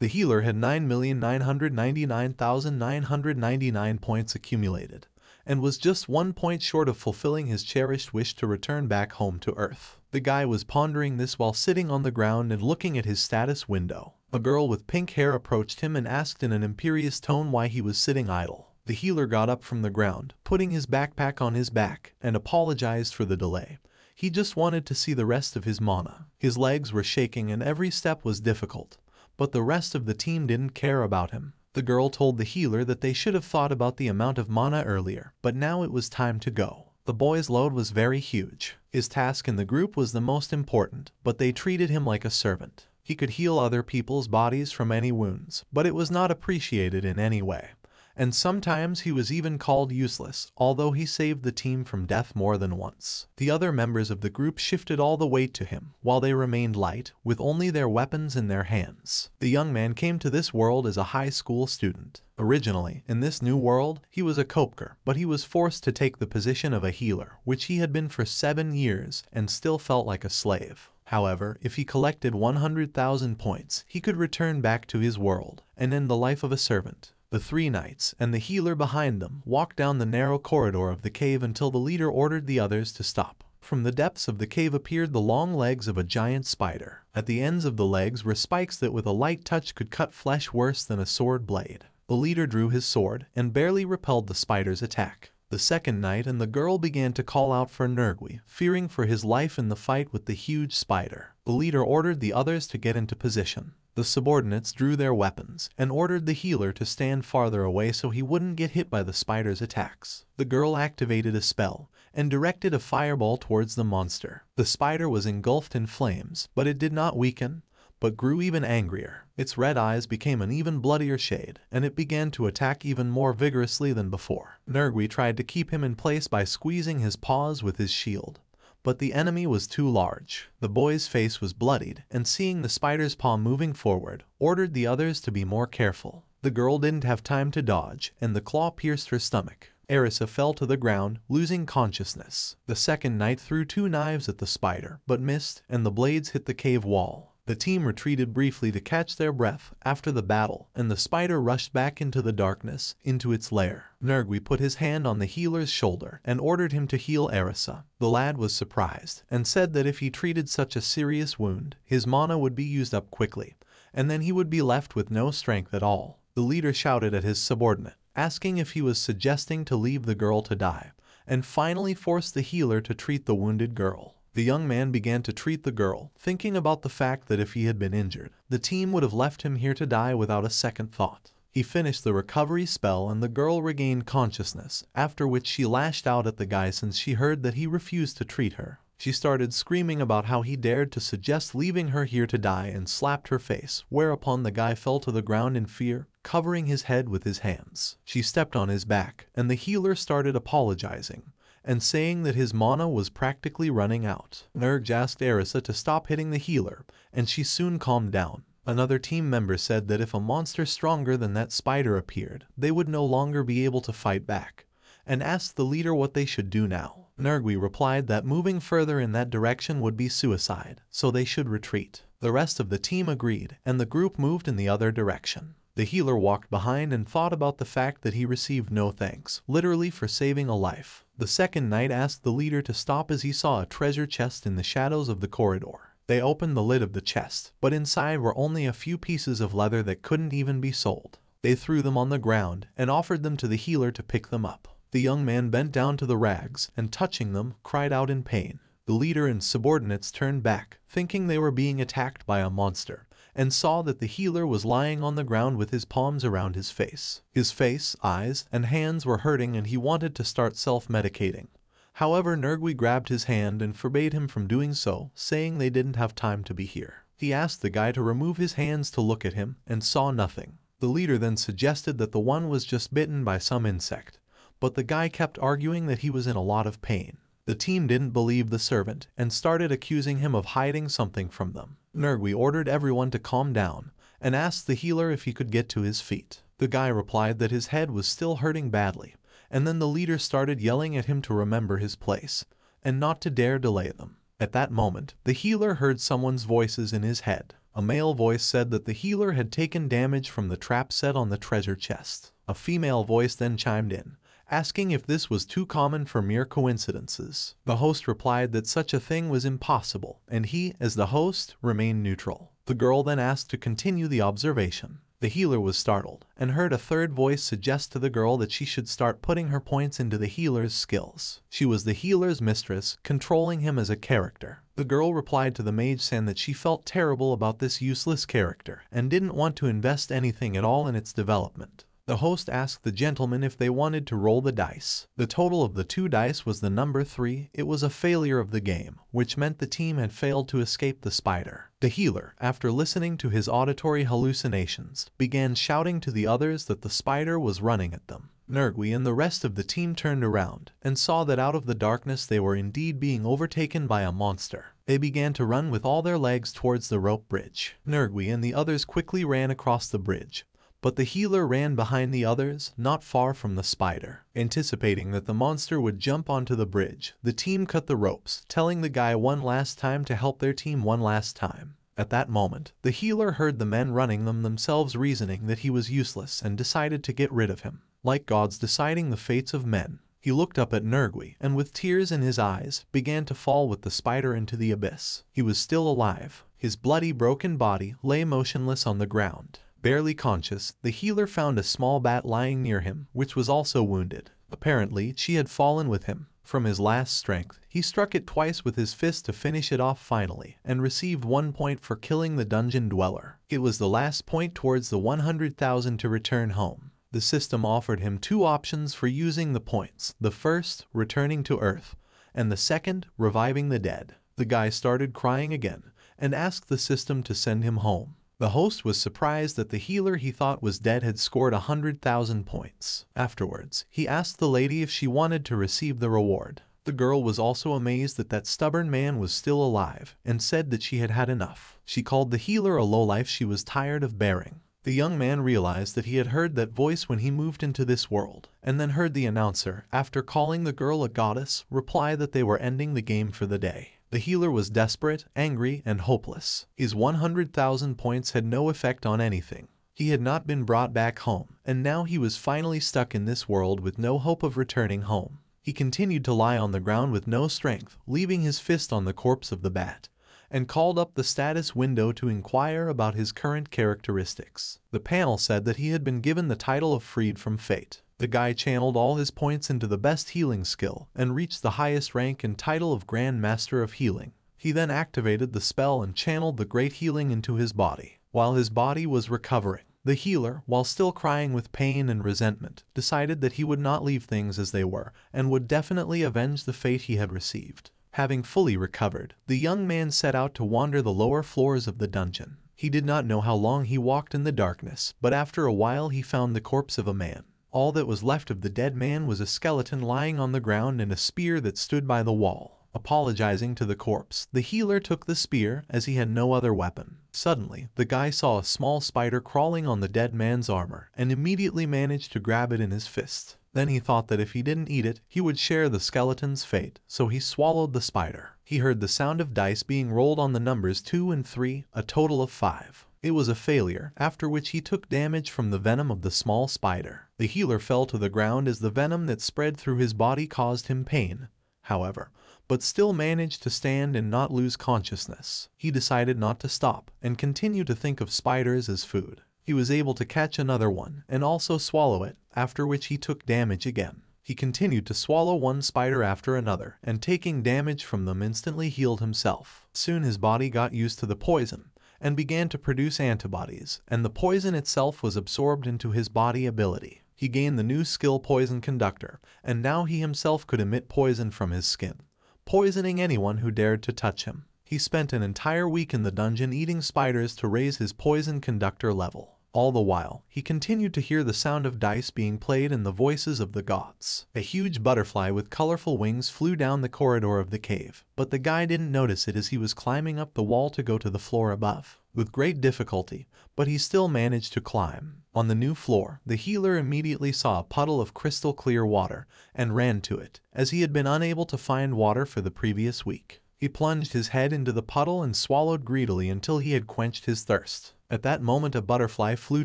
The healer had 9,999,999 points accumulated, and was just one point short of fulfilling his cherished wish to return back home to Earth. The guy was pondering this while sitting on the ground and looking at his status window. A girl with pink hair approached him and asked in an imperious tone why he was sitting idle. The healer got up from the ground, putting his backpack on his back, and apologized for the delay. He just wanted to see the rest of his mana. His legs were shaking and every step was difficult. But the rest of the team didn't care about him. The girl told the healer that they should have thought about the amount of mana earlier, but now it was time to go. The boy's load was very huge. His task in the group was the most important, but they treated him like a servant. He could heal other people's bodies from any wounds, but it was not appreciated in any way and sometimes he was even called useless, although he saved the team from death more than once. The other members of the group shifted all the weight to him, while they remained light, with only their weapons in their hands. The young man came to this world as a high school student. Originally, in this new world, he was a Kopker, but he was forced to take the position of a healer, which he had been for seven years and still felt like a slave. However, if he collected 100,000 points, he could return back to his world and end the life of a servant. The three knights, and the healer behind them, walked down the narrow corridor of the cave until the leader ordered the others to stop. From the depths of the cave appeared the long legs of a giant spider. At the ends of the legs were spikes that with a light touch could cut flesh worse than a sword blade. The leader drew his sword and barely repelled the spider's attack. The second knight and the girl began to call out for Nergui, fearing for his life in the fight with the huge spider. The leader ordered the others to get into position. The subordinates drew their weapons and ordered the healer to stand farther away so he wouldn't get hit by the spider's attacks. The girl activated a spell and directed a fireball towards the monster. The spider was engulfed in flames, but it did not weaken, but grew even angrier. Its red eyes became an even bloodier shade, and it began to attack even more vigorously than before. Nergui tried to keep him in place by squeezing his paws with his shield, but the enemy was too large. The boy's face was bloodied, and seeing the spider's paw moving forward, ordered the others to be more careful. The girl didn't have time to dodge, and the claw pierced her stomach. Erisa fell to the ground, losing consciousness. The second knight threw two knives at the spider, but missed, and the blades hit the cave wall. The team retreated briefly to catch their breath after the battle, and the spider rushed back into the darkness, into its lair. Nergui put his hand on the healer's shoulder and ordered him to heal Erisa. The lad was surprised and said that if he treated such a serious wound, his mana would be used up quickly, and then he would be left with no strength at all. The leader shouted at his subordinate, asking if he was suggesting to leave the girl to die, and finally forced the healer to treat the wounded girl. The young man began to treat the girl, thinking about the fact that if he had been injured, the team would have left him here to die without a second thought. He finished the recovery spell and the girl regained consciousness, after which she lashed out at the guy since she heard that he refused to treat her. She started screaming about how he dared to suggest leaving her here to die and slapped her face, whereupon the guy fell to the ground in fear, covering his head with his hands. She stepped on his back, and the healer started apologizing and saying that his mana was practically running out. Nerg asked Erisa to stop hitting the healer, and she soon calmed down. Another team member said that if a monster stronger than that spider appeared, they would no longer be able to fight back, and asked the leader what they should do now. Nergui replied that moving further in that direction would be suicide, so they should retreat. The rest of the team agreed, and the group moved in the other direction. The healer walked behind and thought about the fact that he received no thanks, literally for saving a life. The second knight asked the leader to stop as he saw a treasure chest in the shadows of the corridor. They opened the lid of the chest, but inside were only a few pieces of leather that couldn't even be sold. They threw them on the ground and offered them to the healer to pick them up. The young man bent down to the rags and touching them, cried out in pain. The leader and subordinates turned back, thinking they were being attacked by a monster, and saw that the healer was lying on the ground with his palms around his face. His face, eyes, and hands were hurting and he wanted to start self-medicating. However, Nergui grabbed his hand and forbade him from doing so, saying they didn't have time to be here. He asked the guy to remove his hands to look at him, and saw nothing. The leader then suggested that the one was just bitten by some insect, but the guy kept arguing that he was in a lot of pain. The team didn't believe the servant and started accusing him of hiding something from them. Nergui ordered everyone to calm down and asked the healer if he could get to his feet. The guy replied that his head was still hurting badly, and then the leader started yelling at him to remember his place and not to dare delay them. At that moment, the healer heard someone's voices in his head. A male voice said that the healer had taken damage from the trap set on the treasure chest. A female voice then chimed in, asking if this was too common for mere coincidences. The host replied that such a thing was impossible, and he, as the host, remained neutral. The girl then asked to continue the observation. The healer was startled and heard a third voice suggest to the girl that she should start putting her points into the healer's skills. She was the healer's mistress, controlling him as a character. The girl replied to the mage saying that she felt terrible about this useless character and didn't want to invest anything at all in its development. The host asked the gentleman if they wanted to roll the dice. The total of the two dice was the number 3. It was a failure of the game, which meant the team had failed to escape the spider. The healer, after listening to his auditory hallucinations, began shouting to the others that the spider was running at them. Nergui and the rest of the team turned around and saw that out of the darkness they were indeed being overtaken by a monster. They began to run with all their legs towards the rope bridge. Nergui and the others quickly ran across the bridge, but the healer ran behind the others, not far from the spider. Anticipating that the monster would jump onto the bridge, the team cut the ropes, telling the guy one last time to help their team one last time. At that moment, the healer heard the men running them themselves reasoning that he was useless and decided to get rid of him. Like gods deciding the fates of men, he looked up at Nergui and with tears in his eyes began to fall with the spider into the abyss. He was still alive. His bloody broken body lay motionless on the ground. Barely conscious, the healer found a small bat lying near him, which was also wounded. Apparently, she had fallen with him. From his last strength, he struck it twice with his fist to finish it off finally, and received one point for killing the dungeon dweller. It was the last point towards the 100,000 to return home. The system offered him two options for using the points. The first, returning to Earth, and the second, reviving the dead. The guy started crying again, and asked the system to send him home. The host was surprised that the healer he thought was dead had scored a hundred thousand points. Afterwards, he asked the lady if she wanted to receive the reward. The girl was also amazed that that stubborn man was still alive, and said that she had had enough. She called the healer a lowlife she was tired of bearing. The young man realized that he had heard that voice when he moved into this world, and then heard the announcer, after calling the girl a goddess, reply that they were ending the game for the day. The healer was desperate, angry, and hopeless. His 100,000 points had no effect on anything. He had not been brought back home, and now he was finally stuck in this world with no hope of returning home. He continued to lie on the ground with no strength, leaving his fist on the corpse of the bat, and called up the status window to inquire about his current characteristics. The panel said that he had been given the title of freed from fate. The guy channeled all his points into the best healing skill and reached the highest rank and title of Grand Master of Healing. He then activated the spell and channeled the great healing into his body. While his body was recovering, the healer, while still crying with pain and resentment, decided that he would not leave things as they were and would definitely avenge the fate he had received. Having fully recovered, the young man set out to wander the lower floors of the dungeon. He did not know how long he walked in the darkness, but after a while he found the corpse of a man. All that was left of the dead man was a skeleton lying on the ground and a spear that stood by the wall. Apologizing to the corpse, the healer took the spear as he had no other weapon. Suddenly, the guy saw a small spider crawling on the dead man's armor and immediately managed to grab it in his fist. Then he thought that if he didn't eat it, he would share the skeleton's fate, so he swallowed the spider. He heard the sound of dice being rolled on the numbers 2 and 3, a total of 5. It was a failure, after which he took damage from the venom of the small spider. The healer fell to the ground as the venom that spread through his body caused him pain, however, but still managed to stand and not lose consciousness. He decided not to stop and continue to think of spiders as food. He was able to catch another one and also swallow it, after which he took damage again. He continued to swallow one spider after another, and taking damage from them instantly healed himself. Soon his body got used to the poison, and began to produce antibodies, and the poison itself was absorbed into his body ability. He gained the new skill Poison Conductor, and now he himself could emit poison from his skin, poisoning anyone who dared to touch him. He spent an entire week in the dungeon eating spiders to raise his Poison Conductor level. All the while, he continued to hear the sound of dice being played and the voices of the gods. A huge butterfly with colorful wings flew down the corridor of the cave, but the guy didn't notice it as he was climbing up the wall to go to the floor above. With great difficulty, but he still managed to climb. On the new floor, the healer immediately saw a puddle of crystal clear water and ran to it, as he had been unable to find water for the previous week. He plunged his head into the puddle and swallowed greedily until he had quenched his thirst. At that moment a butterfly flew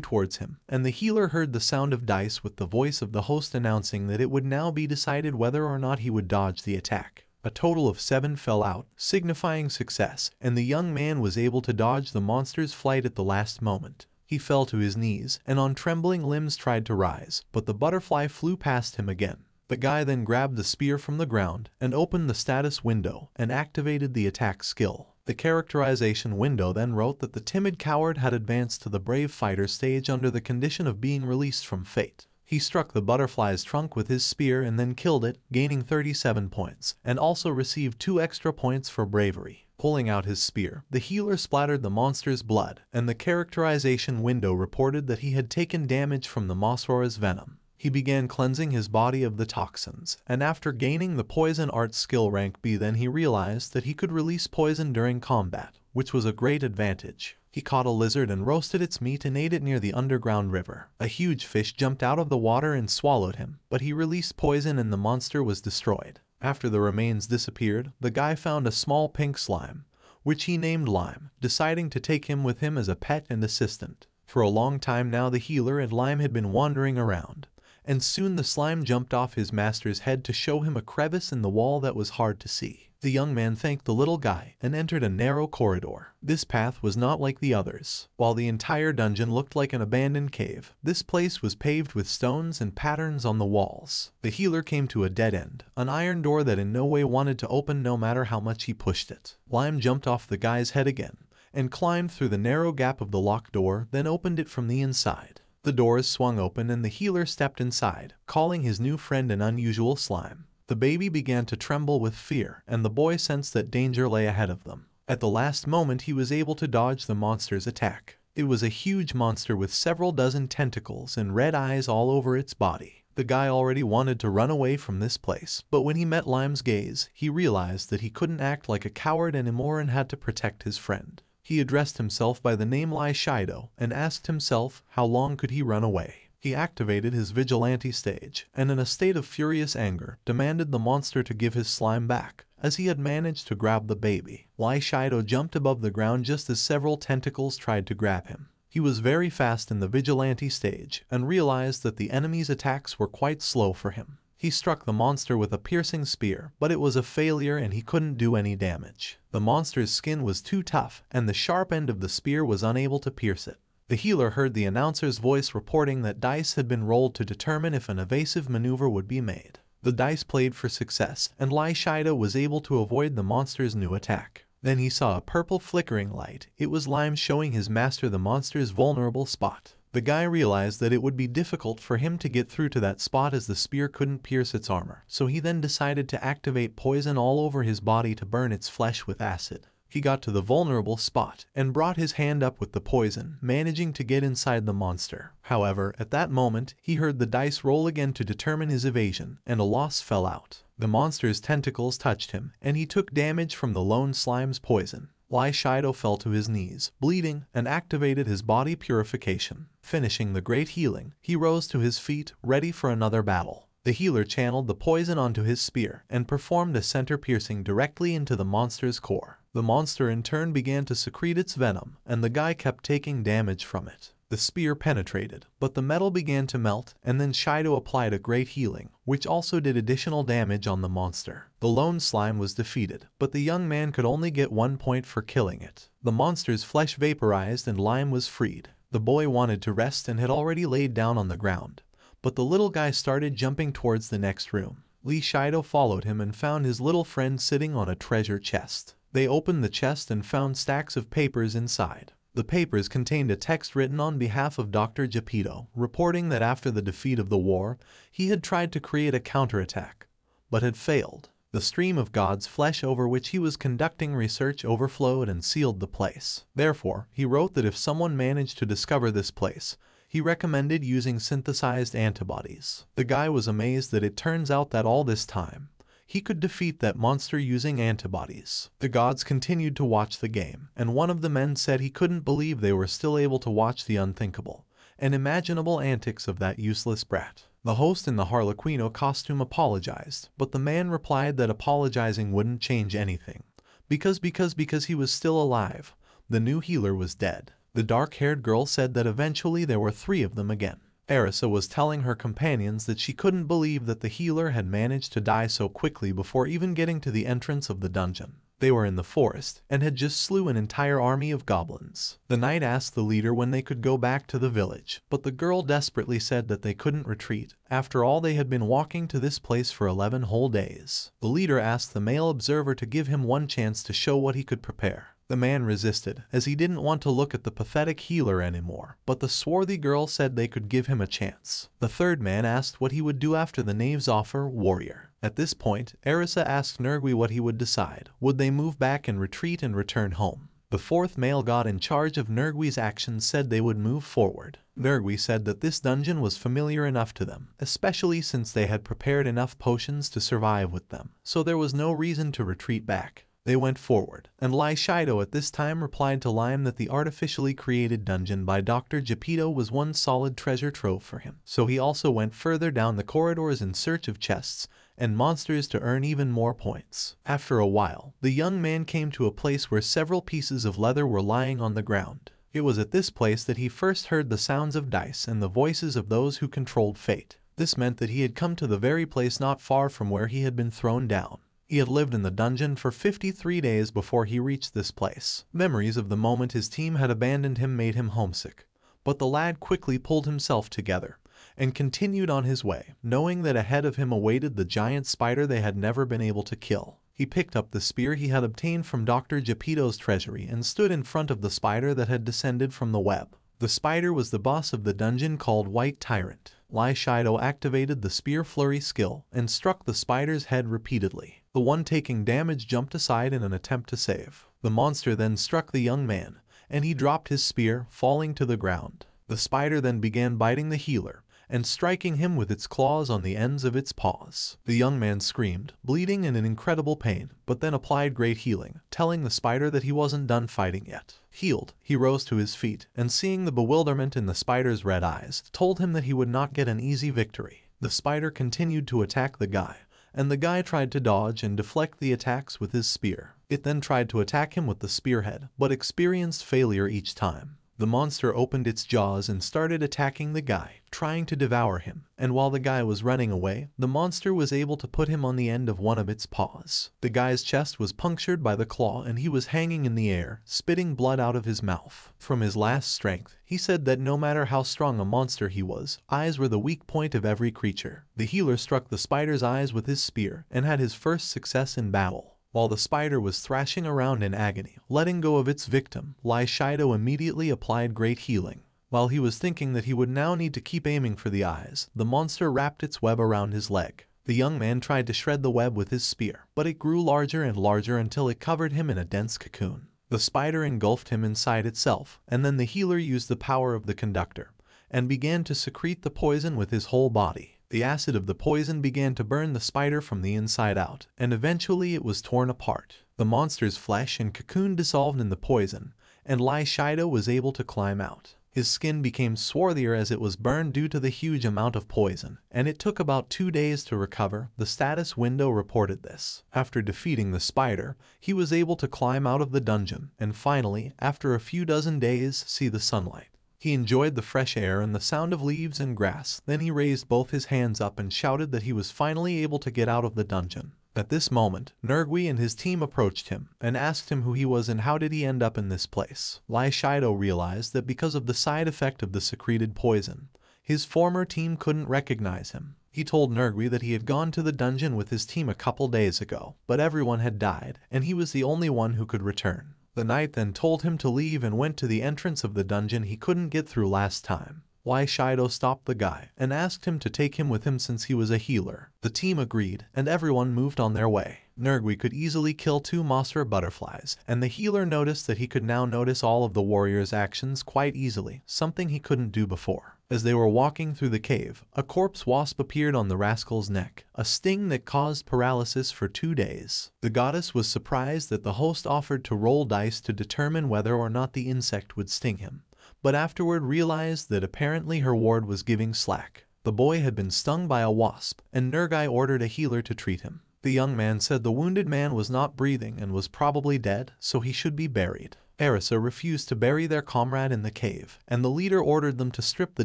towards him, and the healer heard the sound of dice with the voice of the host announcing that it would now be decided whether or not he would dodge the attack. A total of seven fell out, signifying success, and the young man was able to dodge the monster's flight at the last moment. He fell to his knees, and on trembling limbs tried to rise, but the butterfly flew past him again. The guy then grabbed the spear from the ground and opened the status window and activated the attack skill. The characterization window then wrote that the timid coward had advanced to the brave fighter stage under the condition of being released from fate. He struck the butterfly's trunk with his spear and then killed it, gaining 37 points, and also received 2 extra points for bravery. Pulling out his spear, the healer splattered the monster's blood, and the characterization window reported that he had taken damage from the Mosrora's venom. He began cleansing his body of the toxins, and after gaining the poison art skill rank B then he realized that he could release poison during combat, which was a great advantage. He caught a lizard and roasted its meat and ate it near the underground river. A huge fish jumped out of the water and swallowed him, but he released poison and the monster was destroyed. After the remains disappeared, the guy found a small pink slime, which he named Lime, deciding to take him with him as a pet and assistant. For a long time now the healer and Lime had been wandering around, and soon the slime jumped off his master's head to show him a crevice in the wall that was hard to see. The young man thanked the little guy and entered a narrow corridor. This path was not like the others. While the entire dungeon looked like an abandoned cave, this place was paved with stones and patterns on the walls. The healer came to a dead end, an iron door that in no way wanted to open no matter how much he pushed it. Lime jumped off the guy's head again and climbed through the narrow gap of the locked door, then opened it from the inside. The doors swung open and the healer stepped inside, calling his new friend an unusual slime. The baby began to tremble with fear, and the boy sensed that danger lay ahead of them. At the last moment he was able to dodge the monster's attack. It was a huge monster with several dozen tentacles and red eyes all over its body. The guy already wanted to run away from this place, but when he met Lime's gaze, he realized that he couldn't act like a coward anymore and had to protect his friend. He addressed himself by the name Lai Shido and asked himself how long could he run away. He activated his vigilante stage and in a state of furious anger demanded the monster to give his slime back as he had managed to grab the baby. Lai Shido jumped above the ground just as several tentacles tried to grab him. He was very fast in the vigilante stage and realized that the enemy's attacks were quite slow for him. He struck the monster with a piercing spear, but it was a failure and he couldn't do any damage. The monster's skin was too tough, and the sharp end of the spear was unable to pierce it. The healer heard the announcer's voice reporting that dice had been rolled to determine if an evasive maneuver would be made. The dice played for success, and Lai Shido was able to avoid the monster's new attack. Then he saw a purple flickering light. It was Lime showing his master the monster's vulnerable spot. The guy realized that it would be difficult for him to get through to that spot as the spear couldn't pierce its armor, so he then decided to activate poison all over his body to burn its flesh with acid. He got to the vulnerable spot and brought his hand up with the poison, managing to get inside the monster. However, at that moment, he heard the dice roll again to determine his evasion, and a loss fell out. The monster's tentacles touched him, and he took damage from the lone slime's poison. Lai Shido fell to his knees, bleeding, and activated his body purification. Finishing the great healing, he rose to his feet, ready for another battle. The healer channeled the poison onto his spear and performed a center piercing directly into the monster's core. The monster in turn began to secrete its venom, and the guy kept taking damage from it. The spear penetrated, but the metal began to melt, and then Shido applied a great healing, which also did additional damage on the monster. The lone slime was defeated, but the young man could only get one point for killing it. The monster's flesh vaporized and Lime was freed. The boy wanted to rest and had already laid down on the ground, but the little guy started jumping towards the next room. Lee Shido followed him and found his little friend sitting on a treasure chest. They opened the chest and found stacks of papers inside. The papers contained a text written on behalf of Dr. Geppetto, reporting that after the defeat of the war, he had tried to create a counterattack, but had failed. The stream of God's flesh over which he was conducting research overflowed and sealed the place. Therefore, he wrote that if someone managed to discover this place, he recommended using synthesized antibodies. The guy was amazed that it turns out that all this time, he could defeat that monster using antibodies. The gods continued to watch the game, and one of the men said he couldn't believe they were still able to watch the unthinkable and imaginable antics of that useless brat. The host in the Harlequino costume apologized, but the man replied that apologizing wouldn't change anything, Because because because he was still alive, the new healer was dead. The dark-haired girl said that eventually there were three of them again. Erisa was telling her companions that she couldn't believe that the healer had managed to die so quickly before even getting to the entrance of the dungeon. They were in the forest and had just slew an entire army of goblins. The knight asked the leader when they could go back to the village, but the girl desperately said that they couldn't retreat. After all, they had been walking to this place for 11 whole days. The leader asked the male observer to give him one chance to show what he could prepare. The man resisted, as he didn't want to look at the pathetic healer anymore, but the swarthy girl said they could give him a chance. The third man asked what he would do after the knave's offer, warrior. At this point, Erisa asked Nergui what he would decide. Would they move back and retreat and return home? The fourth male god in charge of Nergui's actions said they would move forward. Nergui said that this dungeon was familiar enough to them, especially since they had prepared enough potions to survive with them, so there was no reason to retreat back. They went forward, and Lai Shido at this time replied to Lime that the artificially created dungeon by Dr. Geppetto was one solid treasure trove for him. So he also went further down the corridors in search of chests and monsters to earn even more points. After a while, the young man came to a place where several pieces of leather were lying on the ground. It was at this place that he first heard the sounds of dice and the voices of those who controlled fate. This meant that he had come to the very place not far from where he had been thrown down. He had lived in the dungeon for 53 days before he reached this place. Memories of the moment his team had abandoned him made him homesick, but the lad quickly pulled himself together and continued on his way, knowing that ahead of him awaited the giant spider they had never been able to kill. He picked up the spear he had obtained from Dr. Geppetto's treasury and stood in front of the spider that had descended from the web. The spider was the boss of the dungeon called White Tyrant. Lai Shido activated the spear flurry skill and struck the spider's head repeatedly. The one taking damage jumped aside in an attempt to save. The monster then struck the young man, and he dropped his spear, falling to the ground. The spider then began biting the healer, and striking him with its claws on the ends of its paws. The young man screamed, bleeding in incredible pain, but then applied great healing, telling the spider that he wasn't done fighting yet. Healed, he rose to his feet, and seeing the bewilderment in the spider's red eyes, told him that he would not get an easy victory. The spider continued to attack the guy, and the guy tried to dodge and deflect the attacks with his spear. It then tried to attack him with the spearhead, but experienced failure each time. The monster opened its jaws and started attacking the guy, trying to devour him, and while the guy was running away, the monster was able to put him on the end of one of its paws. The guy's chest was punctured by the claw and he was hanging in the air, spitting blood out of his mouth. From his last strength, he said that no matter how strong a monster he was, eyes were the weak point of every creature. The healer struck the spider's eyes with his spear and had his first success in battle. While the spider was thrashing around in agony, letting go of its victim, Lai Shido immediately applied great healing. While he was thinking that he would now need to keep aiming for the eyes, the monster wrapped its web around his leg. The young man tried to shred the web with his spear, but it grew larger and larger until it covered him in a dense cocoon. The spider engulfed him inside itself, and then the healer used the power of the conductor, and began to secrete the poison with his whole body. The acid of the poison began to burn the spider from the inside out, and eventually it was torn apart. The monster's flesh and cocoon dissolved in the poison, and Lai Shido was able to climb out. His skin became swarthier as it was burned due to the huge amount of poison, and it took about two days to recover. The status window reported this. After defeating the spider, he was able to climb out of the dungeon, and finally, after a few dozen days, see the sunlight. He enjoyed the fresh air and the sound of leaves and grass, then he raised both his hands up and shouted that he was finally able to get out of the dungeon. At this moment, Nergui and his team approached him and asked him who he was and how did he end up in this place. Lai Shido realized that because of the side effect of the secreted poison, his former team couldn't recognize him. He told Nergui that he had gone to the dungeon with his team a couple days ago, but everyone had died, and he was the only one who could return. The knight then told him to leave and went to the entrance of the dungeon he couldn't get through last time. Lai Shido stopped the guy and asked him to take him with him since he was a healer. The team agreed, and everyone moved on their way. Nergui could easily kill two Mossra butterflies, and the healer noticed that he could now notice all of the warrior's actions quite easily, something he couldn't do before. As they were walking through the cave, a corpse wasp appeared on the rascal's neck, a sting that caused paralysis for two days. The goddess was surprised that the host offered to roll dice to determine whether or not the insect would sting him, but afterward realized that apparently her ward was giving slack. The boy had been stung by a wasp, and Nergui ordered a healer to treat him. The young man said the wounded man was not breathing and was probably dead, so he should be buried. Erisa refused to bury their comrade in the cave, and the leader ordered them to strip the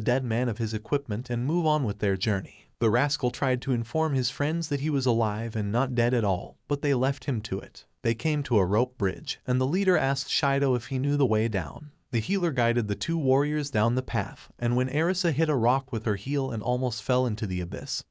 dead man of his equipment and move on with their journey. The rascal tried to inform his friends that he was alive and not dead at all, but they left him to it. They came to a rope bridge, and the leader asked Shido if he knew the way down. The healer guided the two warriors down the path, and when Erisa hit a rock with her heel and almost fell into the abyss,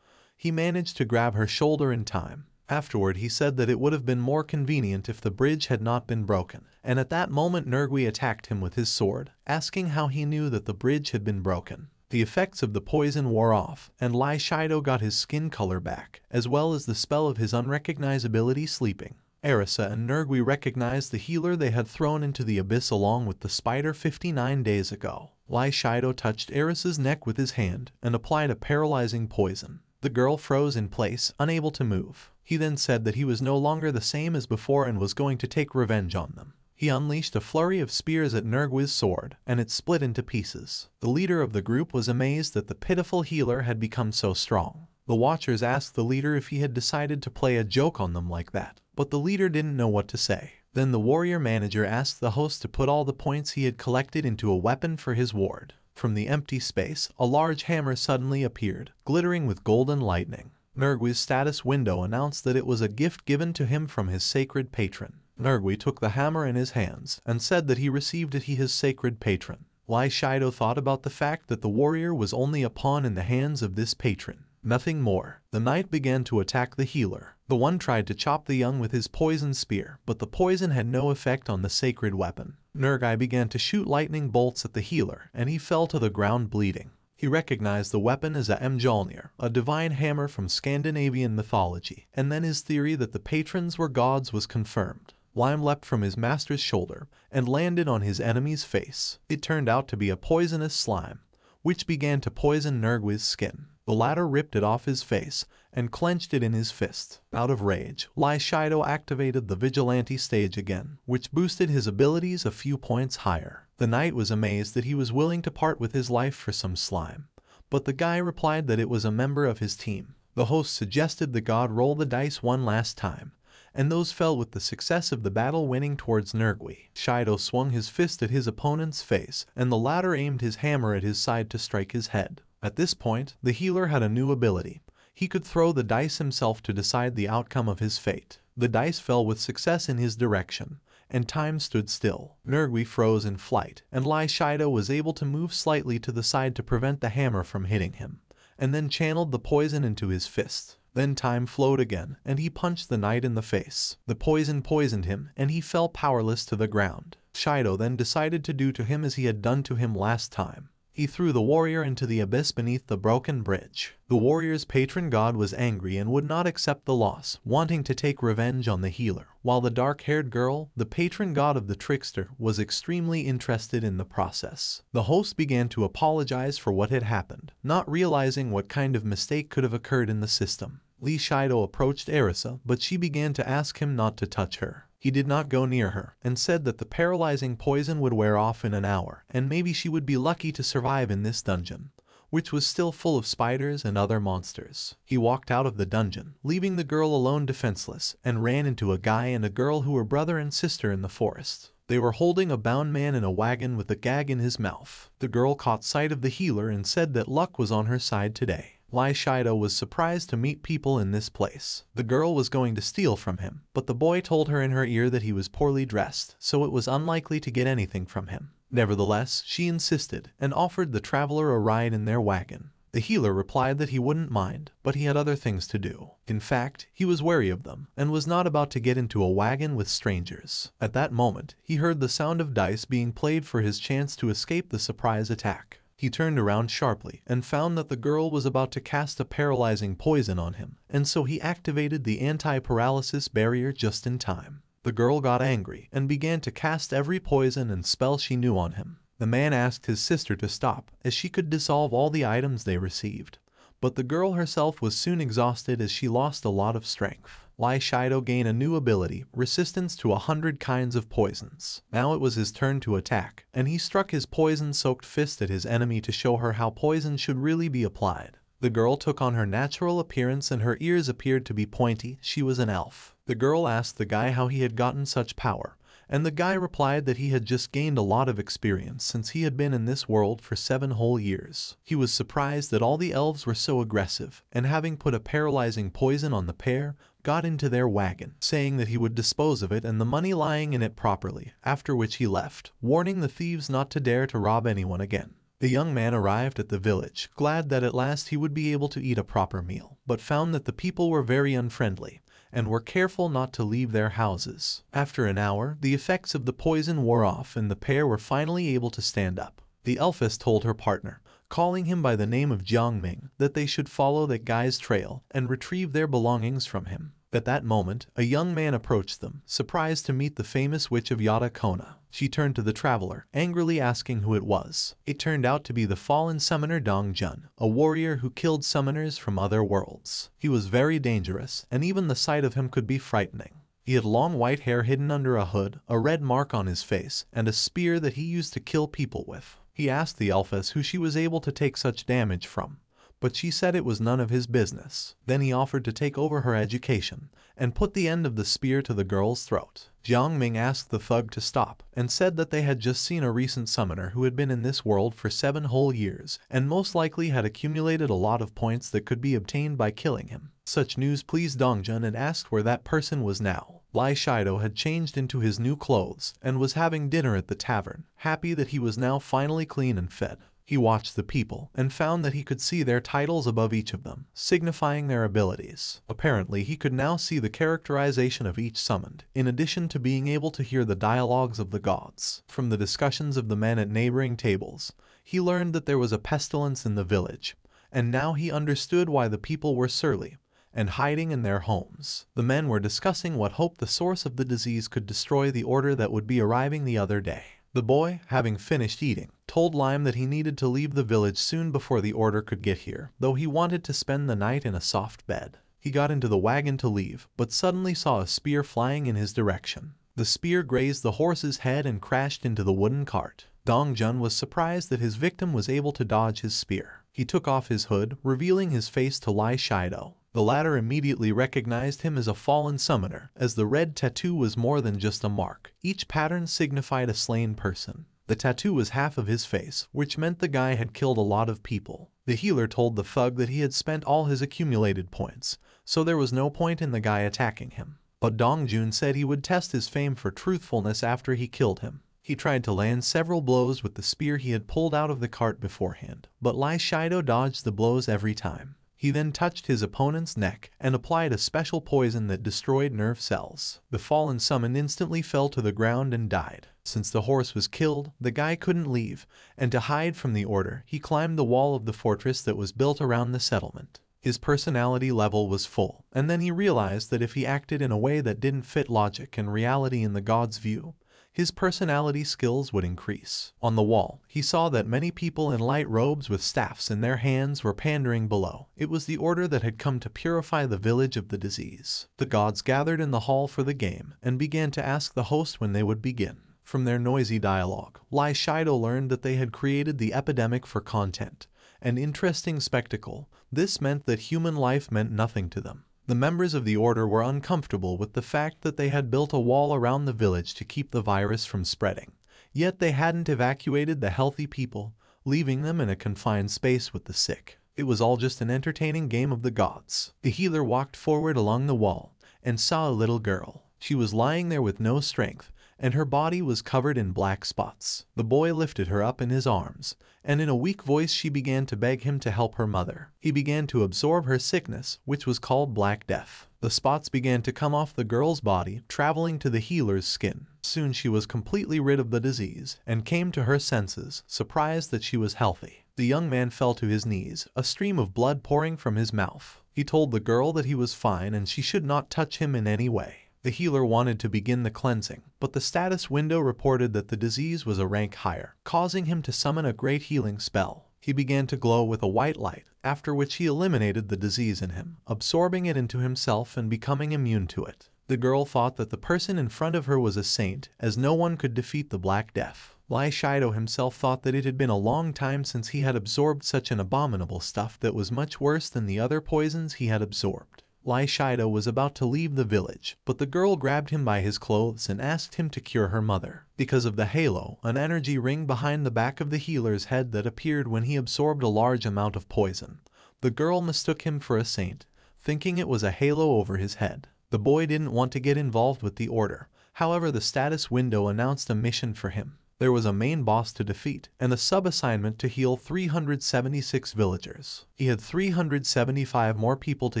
he managed to grab her shoulder in time. Afterward, he said that it would have been more convenient if the bridge had not been broken, and at that moment Nergui attacked him with his sword, asking how he knew that the bridge had been broken. The effects of the poison wore off, and Lai Shido got his skin color back, as well as the spell of his unrecognizability sleeping. Erisa and Nergui recognized the healer they had thrown into the abyss along with the spider 59 days ago. Lai Shido touched Erisa's neck with his hand and applied a paralyzing poison. The girl froze in place, unable to move. He then said that he was no longer the same as before and was going to take revenge on them. He unleashed a flurry of spears at Nergui's sword, and it split into pieces. The leader of the group was amazed that the pitiful healer had become so strong. The Watchers asked the leader if he had decided to play a joke on them like that, but the leader didn't know what to say. Then the warrior manager asked the host to put all the points he had collected into a weapon for his ward. From the empty space, a large hammer suddenly appeared, glittering with golden lightning. Nergui's status window announced that it was a gift given to him from his sacred patron. Nergui took the hammer in his hands and said that he received it he his sacred patron. Lai Shido thought about the fact that the warrior was only a pawn in the hands of this patron. Nothing more. The knight began to attack the healer. The one tried to chop the young with his poison spear, but the poison had no effect on the sacred weapon. Nergui began to shoot lightning bolts at the healer, and he fell to the ground bleeding. He recognized the weapon as a Mjolnir, a divine hammer from Scandinavian mythology, and then his theory that the patrons were gods was confirmed. Lime leapt from his master's shoulder and landed on his enemy's face. It turned out to be a poisonous slime, which began to poison Nergui's skin. The latter ripped it off his face and clenched it in his fist. Out of rage, Lai Shido activated the Vigilante stage again, which boosted his abilities a few points higher. The knight was amazed that he was willing to part with his life for some slime, but the guy replied that it was a member of his team. The host suggested the god roll the dice one last time, and those fell with the success of the battle winning towards Nergui. Shido swung his fist at his opponent's face, and the latter aimed his hammer at his side to strike his head. At this point, the healer had a new ability. He could throw the dice himself to decide the outcome of his fate. The dice fell with success in his direction, and time stood still. Nergui froze in flight, and Lai Shido was able to move slightly to the side to prevent the hammer from hitting him, and then channeled the poison into his fist. Then time flowed again, and he punched the knight in the face. The poison poisoned him, and he fell powerless to the ground. Shido then decided to do to him as he had done to him last time. He threw the warrior into the abyss beneath the broken bridge. The warrior's patron god was angry and would not accept the loss, wanting to take revenge on the healer, while the dark-haired girl, the patron god of the trickster, was extremely interested in the process. The host began to apologize for what had happened, not realizing what kind of mistake could have occurred in the system. Li Shido approached Erisa, but she began to ask him not to touch her. He did not go near her, and said that the paralyzing poison would wear off in an hour, and maybe she would be lucky to survive in this dungeon, which was still full of spiders and other monsters. He walked out of the dungeon, leaving the girl alone defenseless, and ran into a guy and a girl who were brother and sister in the forest. They were holding a bound man in a wagon with a gag in his mouth. The girl caught sight of the healer and said that luck was on her side today. Lai Shido was surprised to meet people in this place. The girl was going to steal from him, but the boy told her in her ear that he was poorly dressed, so it was unlikely to get anything from him. Nevertheless, she insisted and offered the traveler a ride in their wagon. The healer replied that he wouldn't mind, but he had other things to do. In fact, he was wary of them, and was not about to get into a wagon with strangers. At that moment, he heard the sound of dice being played for his chance to escape the surprise attack. He turned around sharply and found that the girl was about to cast a paralyzing poison on him, and so he activated the anti-paralysis barrier just in time. The girl got angry and began to cast every poison and spell she knew on him. The man asked his sister to stop, as she could dissolve all the items they received. But the girl herself was soon exhausted as she lost a lot of strength. Lai Shido gained a new ability, resistance to a hundred kinds of poisons. Now it was his turn to attack, and he struck his poison-soaked fist at his enemy to show her how poison should really be applied. The girl took on her natural appearance and her ears appeared to be pointy. She was an elf. The girl asked the guy how he had gotten such power, and the guy replied that he had just gained a lot of experience since he had been in this world for seven whole years. He was surprised that all the elves were so aggressive, and having put a paralyzing poison on the pair, got into their wagon, saying that he would dispose of it and the money lying in it properly, after which he left, warning the thieves not to dare to rob anyone again. The young man arrived at the village, glad that at last he would be able to eat a proper meal, but found that the people were very unfriendly, and were careful not to leave their houses. After an hour, the effects of the poison wore off and the pair were finally able to stand up. The elfess told her partner, calling him by the name of Jiangming, that they should follow that guy's trail and retrieve their belongings from him. At that moment, a young man approached them, surprised to meet the famous witch of Yata Kona. She turned to the traveler, angrily asking who it was. It turned out to be the fallen summoner Dong Jun, a warrior who killed summoners from other worlds. He was very dangerous, and even the sight of him could be frightening. He had long white hair hidden under a hood, a red mark on his face, and a spear that he used to kill people with. He asked the elfess who she was able to take such damage from but she said it was none of his business. Then he offered to take over her education and put the end of the spear to the girl's throat. Jiang Ming asked the thug to stop and said that they had just seen a recent summoner who had been in this world for seven whole years and most likely had accumulated a lot of points that could be obtained by killing him. Such news pleased Dongjun and asked where that person was now. Lai Shido had changed into his new clothes and was having dinner at the tavern, happy that he was now finally clean and fed. He watched the people and found that he could see their titles above each of them, signifying their abilities. Apparently, he could now see the characterization of each summoned, in addition to being able to hear the dialogues of the gods. From the discussions of the men at neighboring tables, he learned that there was a pestilence in the village, and now he understood why the people were surly and hiding in their homes. The men were discussing what hope the source of the disease could destroy the order that would be arriving the other day. The boy, having finished eating, told Lime that he needed to leave the village soon before the order could get here, though he wanted to spend the night in a soft bed. He got into the wagon to leave, but suddenly saw a spear flying in his direction. The spear grazed the horse's head and crashed into the wooden cart. Dong Jun was surprised that his victim was able to dodge his spear. He took off his hood, revealing his face to Lai Shido. The latter immediately recognized him as a fallen summoner, as the red tattoo was more than just a mark. Each pattern signified a slain person. The tattoo was half of his face, which meant the guy had killed a lot of people. The healer told the thug that he had spent all his accumulated points, so there was no point in the guy attacking him. But Dong Jun said he would test his fame for truthfulness after he killed him. He tried to land several blows with the spear he had pulled out of the cart beforehand, but Lai Shido dodged the blows every time. He then touched his opponent's neck and applied a special poison that destroyed nerve cells. The fallen summon instantly fell to the ground and died. Since the horse was killed, the guy couldn't leave, and to hide from the order, he climbed the wall of the fortress that was built around the settlement. His personality level was full, and then he realized that if he acted in a way that didn't fit logic and reality in the god's view, his personality skills would increase. On the wall, he saw that many people in light robes with staffs in their hands were pandering below. It was the order that had come to purify the village of the disease. The gods gathered in the hall for the game and began to ask the host when they would begin. From their noisy dialogue, Lai Shido learned that they had created the epidemic for content, an interesting spectacle. This meant that human life meant nothing to them. The members of the order were uncomfortable with the fact that they had built a wall around the village to keep the virus from spreading. Yet they hadn't evacuated the healthy people, leaving them in a confined space with the sick. It was all just an entertaining game of the gods. The healer walked forward along the wall and saw a little girl. She was lying there with no strength, and her body was covered in black spots. The boy lifted her up in his arms, and in a weak voice she began to beg him to help her mother. He began to absorb her sickness, which was called Black Death. The spots began to come off the girl's body, traveling to the healer's skin. Soon she was completely rid of the disease, and came to her senses, surprised that she was healthy. The young man fell to his knees, a stream of blood pouring from his mouth. He told the girl that he was fine and she should not touch him in any way. The healer wanted to begin the cleansing, but the status window reported that the disease was a rank higher, causing him to summon a great healing spell. He began to glow with a white light, after which he eliminated the disease in him, absorbing it into himself and becoming immune to it. The girl thought that the person in front of her was a saint, as no one could defeat the Black Death. Lai Shido himself thought that it had been a long time since he had absorbed such an abominable stuff that was much worse than the other poisons he had absorbed. Lai Shido was about to leave the village, but the girl grabbed him by his clothes and asked him to cure her mother. Because of the halo, an energy ring behind the back of the healer's head that appeared when he absorbed a large amount of poison. The girl mistook him for a saint, thinking it was a halo over his head. The boy didn't want to get involved with the order, however the status window announced a mission for him there was a main boss to defeat, and the sub-assignment to heal 376 villagers. He had 375 more people to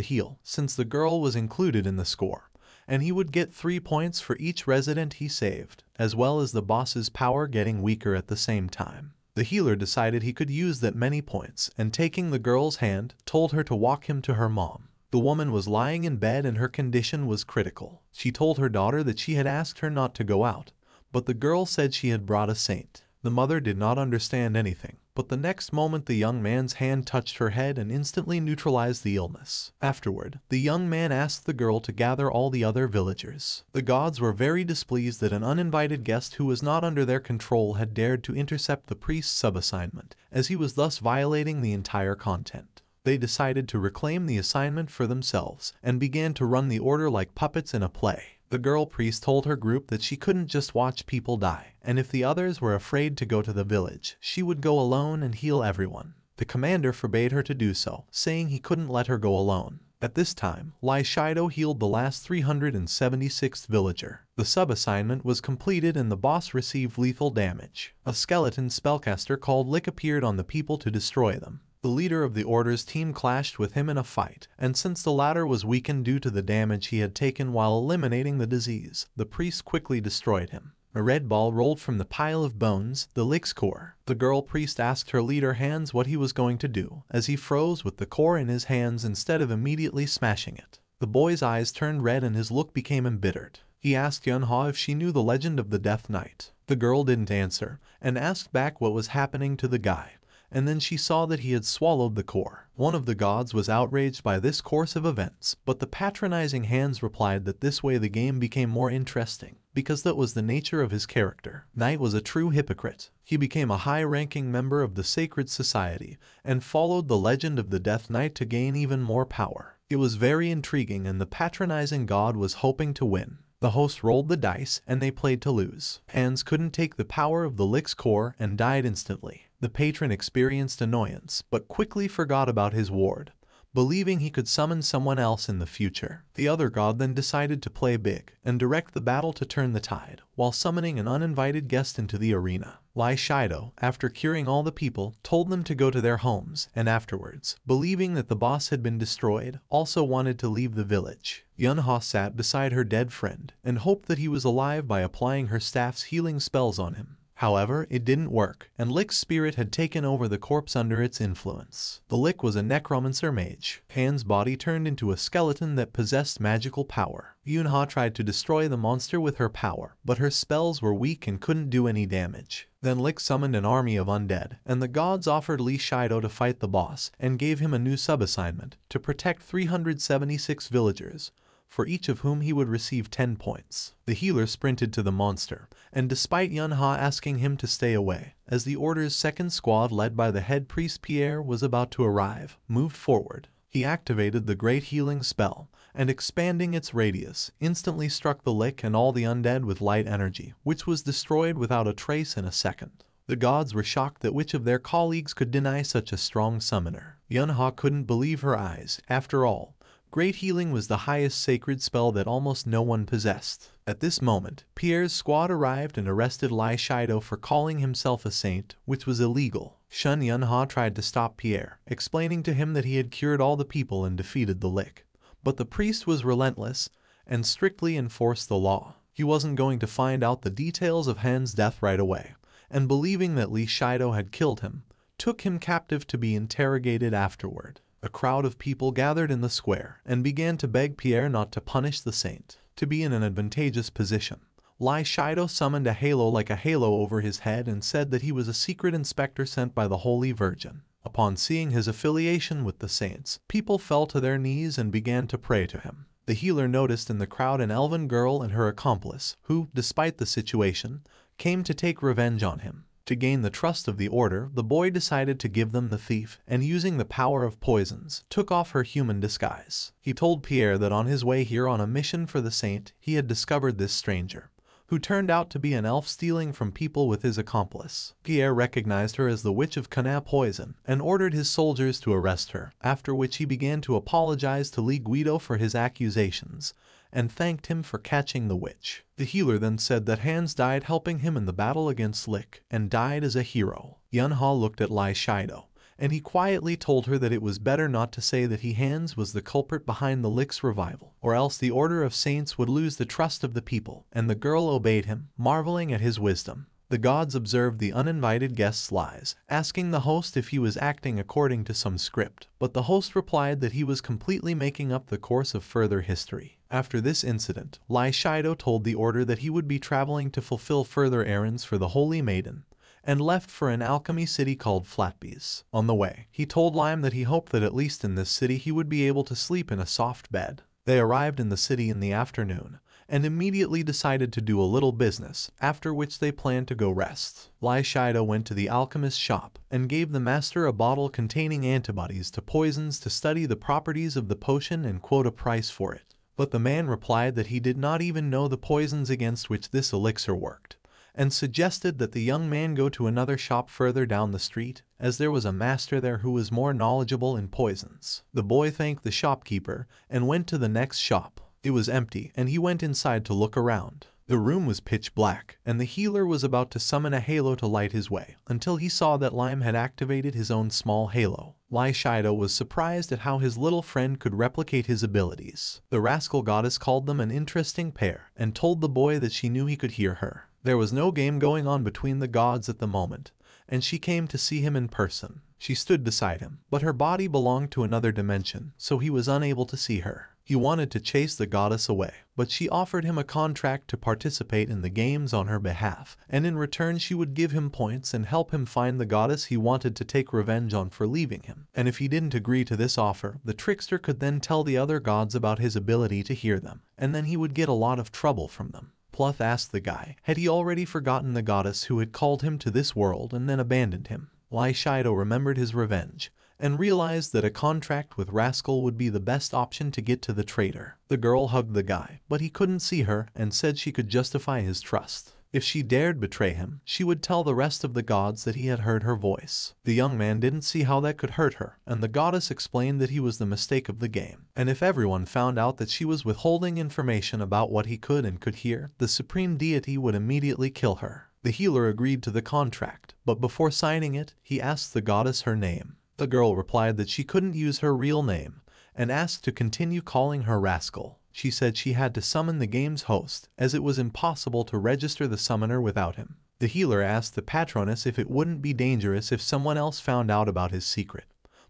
heal, since the girl was included in the score, and he would get 3 points for each resident he saved, as well as the boss's power getting weaker at the same time. The healer decided he could use that many points, and taking the girl's hand, told her to walk him to her mom. The woman was lying in bed and her condition was critical. She told her daughter that she had asked her not to go out, but the girl said she had brought a saint. The mother did not understand anything, but the next moment the young man's hand touched her head and instantly neutralized the illness. Afterward, the young man asked the girl to gather all the other villagers. The gods were very displeased that an uninvited guest who was not under their control had dared to intercept the priest's sub-assignment, as he was thus violating the entire content. They decided to reclaim the assignment for themselves and began to run the order like puppets in a play. The girl priest told her group that she couldn't just watch people die, and if the others were afraid to go to the village, she would go alone and heal everyone. The commander forbade her to do so, saying he couldn't let her go alone. At this time, Lai Shido healed the last 376th villager. The sub-assignment was completed and the boss received lethal damage. A skeleton spellcaster called Lich appeared on the people to destroy them. The leader of the Order's team clashed with him in a fight, and since the latter was weakened due to the damage he had taken while eliminating the disease, the priest quickly destroyed him. A red ball rolled from the pile of bones, the Lich's core. The girl priest asked her leader Hans what he was going to do, as he froze with the core in his hands instead of immediately smashing it. The boy's eyes turned red and his look became embittered. He asked Yunha if she knew the legend of the Death Knight. The girl didn't answer, and asked back what was happening to the guy and then she saw that he had swallowed the core. One of the gods was outraged by this course of events, but the patronizing hands replied that this way the game became more interesting, because that was the nature of his character. Knight was a true hypocrite. He became a high-ranking member of the Sacred Society, and followed the legend of the Death Knight to gain even more power. It was very intriguing and the patronizing god was hoping to win. The host rolled the dice, and they played to lose. Hans couldn't take the power of the Lich's core and died instantly. The patron experienced annoyance, but quickly forgot about his ward, believing he could summon someone else in the future. The other god then decided to play big and direct the battle to turn the tide, while summoning an uninvited guest into the arena. Lai Shido, after curing all the people, told them to go to their homes, and afterwards, believing that the boss had been destroyed, also wanted to leave the village. Yunha sat beside her dead friend and hoped that he was alive by applying her staff's healing spells on him. However, it didn't work, and Lich's spirit had taken over the corpse under its influence. The Lich was a necromancer mage. Han's body turned into a skeleton that possessed magical power. Yunha tried to destroy the monster with her power, but her spells were weak and couldn't do any damage. Then Lich summoned an army of undead, and the gods offered Lai Shido to fight the boss, and gave him a new sub-assignment, to protect 376 villagers, for each of whom he would receive 10 points. The healer sprinted to the monster, and despite Yunha asking him to stay away, as the Order's second squad led by the head priest Pierre was about to arrive, moved forward. He activated the Great Healing spell, and expanding its radius, instantly struck the lich and all the undead with light energy, which was destroyed without a trace in a second. The gods were shocked that which of their colleagues could deny such a strong summoner. Yunha couldn't believe her eyes. After all, Great Healing was the highest sacred spell that almost no one possessed. At this moment, Pierre's squad arrived and arrested Lai Shido for calling himself a saint, which was illegal. Shun Yunha tried to stop Pierre, explaining to him that he had cured all the people and defeated the Lich. But the priest was relentless and strictly enforced the law. He wasn't going to find out the details of Han's death right away, and believing that Lai Shido had killed him, took him captive to be interrogated afterward. A crowd of people gathered in the square and began to beg Pierre not to punish the saint, to be in an advantageous position. Lai Shido summoned a halo like a halo over his head and said that he was a secret inspector sent by the Holy Virgin. Upon seeing his affiliation with the saints, people fell to their knees and began to pray to him. The healer noticed in the crowd an elven girl and her accomplice, who, despite the situation, came to take revenge on him. To gain the trust of the Order, the boy decided to give them the thief, and using the power of poisons, took off her human disguise. He told Pierre that on his way here on a mission for the saint, he had discovered this stranger who turned out to be an elf stealing from people with his accomplice. Pierre recognized her as the Witch of Cana Poison and ordered his soldiers to arrest her, after which he began to apologize to Lai Shido for his accusations and thanked him for catching the witch. The healer then said that Hans died helping him in the battle against Lich and died as a hero. Yunha looked at Lai Shido and he quietly told her that it was better not to say that he Hans was the culprit behind the Lich's revival, or else the Order of Saints would lose the trust of the people, and the girl obeyed him, marveling at his wisdom. The gods observed the uninvited guest's lies, asking the host if he was acting according to some script, but the host replied that he was completely making up the course of further history. After this incident, Lai Shido told the order that he would be traveling to fulfill further errands for the Holy Maiden, and left for an alchemy city called Flatbees. On the way, he told Lime that he hoped that at least in this city he would be able to sleep in a soft bed. They arrived in the city in the afternoon, and immediately decided to do a little business, after which they planned to go rest. Lai Shido went to the alchemist's shop and gave the master a bottle containing antibodies to poisons to study the properties of the potion and quote a price for it. But the man replied that he did not even know the poisons against which this elixir worked, and suggested that the young man go to another shop further down the street, as there was a master there who was more knowledgeable in poisons. The boy thanked the shopkeeper and went to the next shop. It was empty, and he went inside to look around. The room was pitch black, and the healer was about to summon a halo to light his way, until he saw that Lime had activated his own small halo. Lai Shido was surprised at how his little friend could replicate his abilities. The rascal goddess called them an interesting pair, and told the boy that she knew he could hear her. There was no game going on between the gods at the moment, and she came to see him in person. She stood beside him, but her body belonged to another dimension, so he was unable to see her. He wanted to chase the goddess away, but she offered him a contract to participate in the games on her behalf, and in return she would give him points and help him find the goddess he wanted to take revenge on for leaving him. And if he didn't agree to this offer, the trickster could then tell the other gods about his ability to hear them, and then he would get a lot of trouble from them. Pluth asked the guy, had he already forgotten the goddess who had called him to this world and then abandoned him? Lai Shido remembered his revenge, and realized that a contract with Rascal would be the best option to get to the traitor. The girl hugged the guy, but he couldn't see her and said she could justify his trust. If she dared betray him, she would tell the rest of the gods that he had heard her voice. The young man didn't see how that could hurt her, and the goddess explained that he was the mistake of the game. And if everyone found out that she was withholding information about what he could and could hear, the supreme deity would immediately kill her. The healer agreed to the contract, but before signing it, he asked the goddess her name. The girl replied that she couldn't use her real name, and asked to continue calling her Rascal she said she had to summon the game's host, as it was impossible to register the summoner without him. The healer asked the patroness if it wouldn't be dangerous if someone else found out about his secret.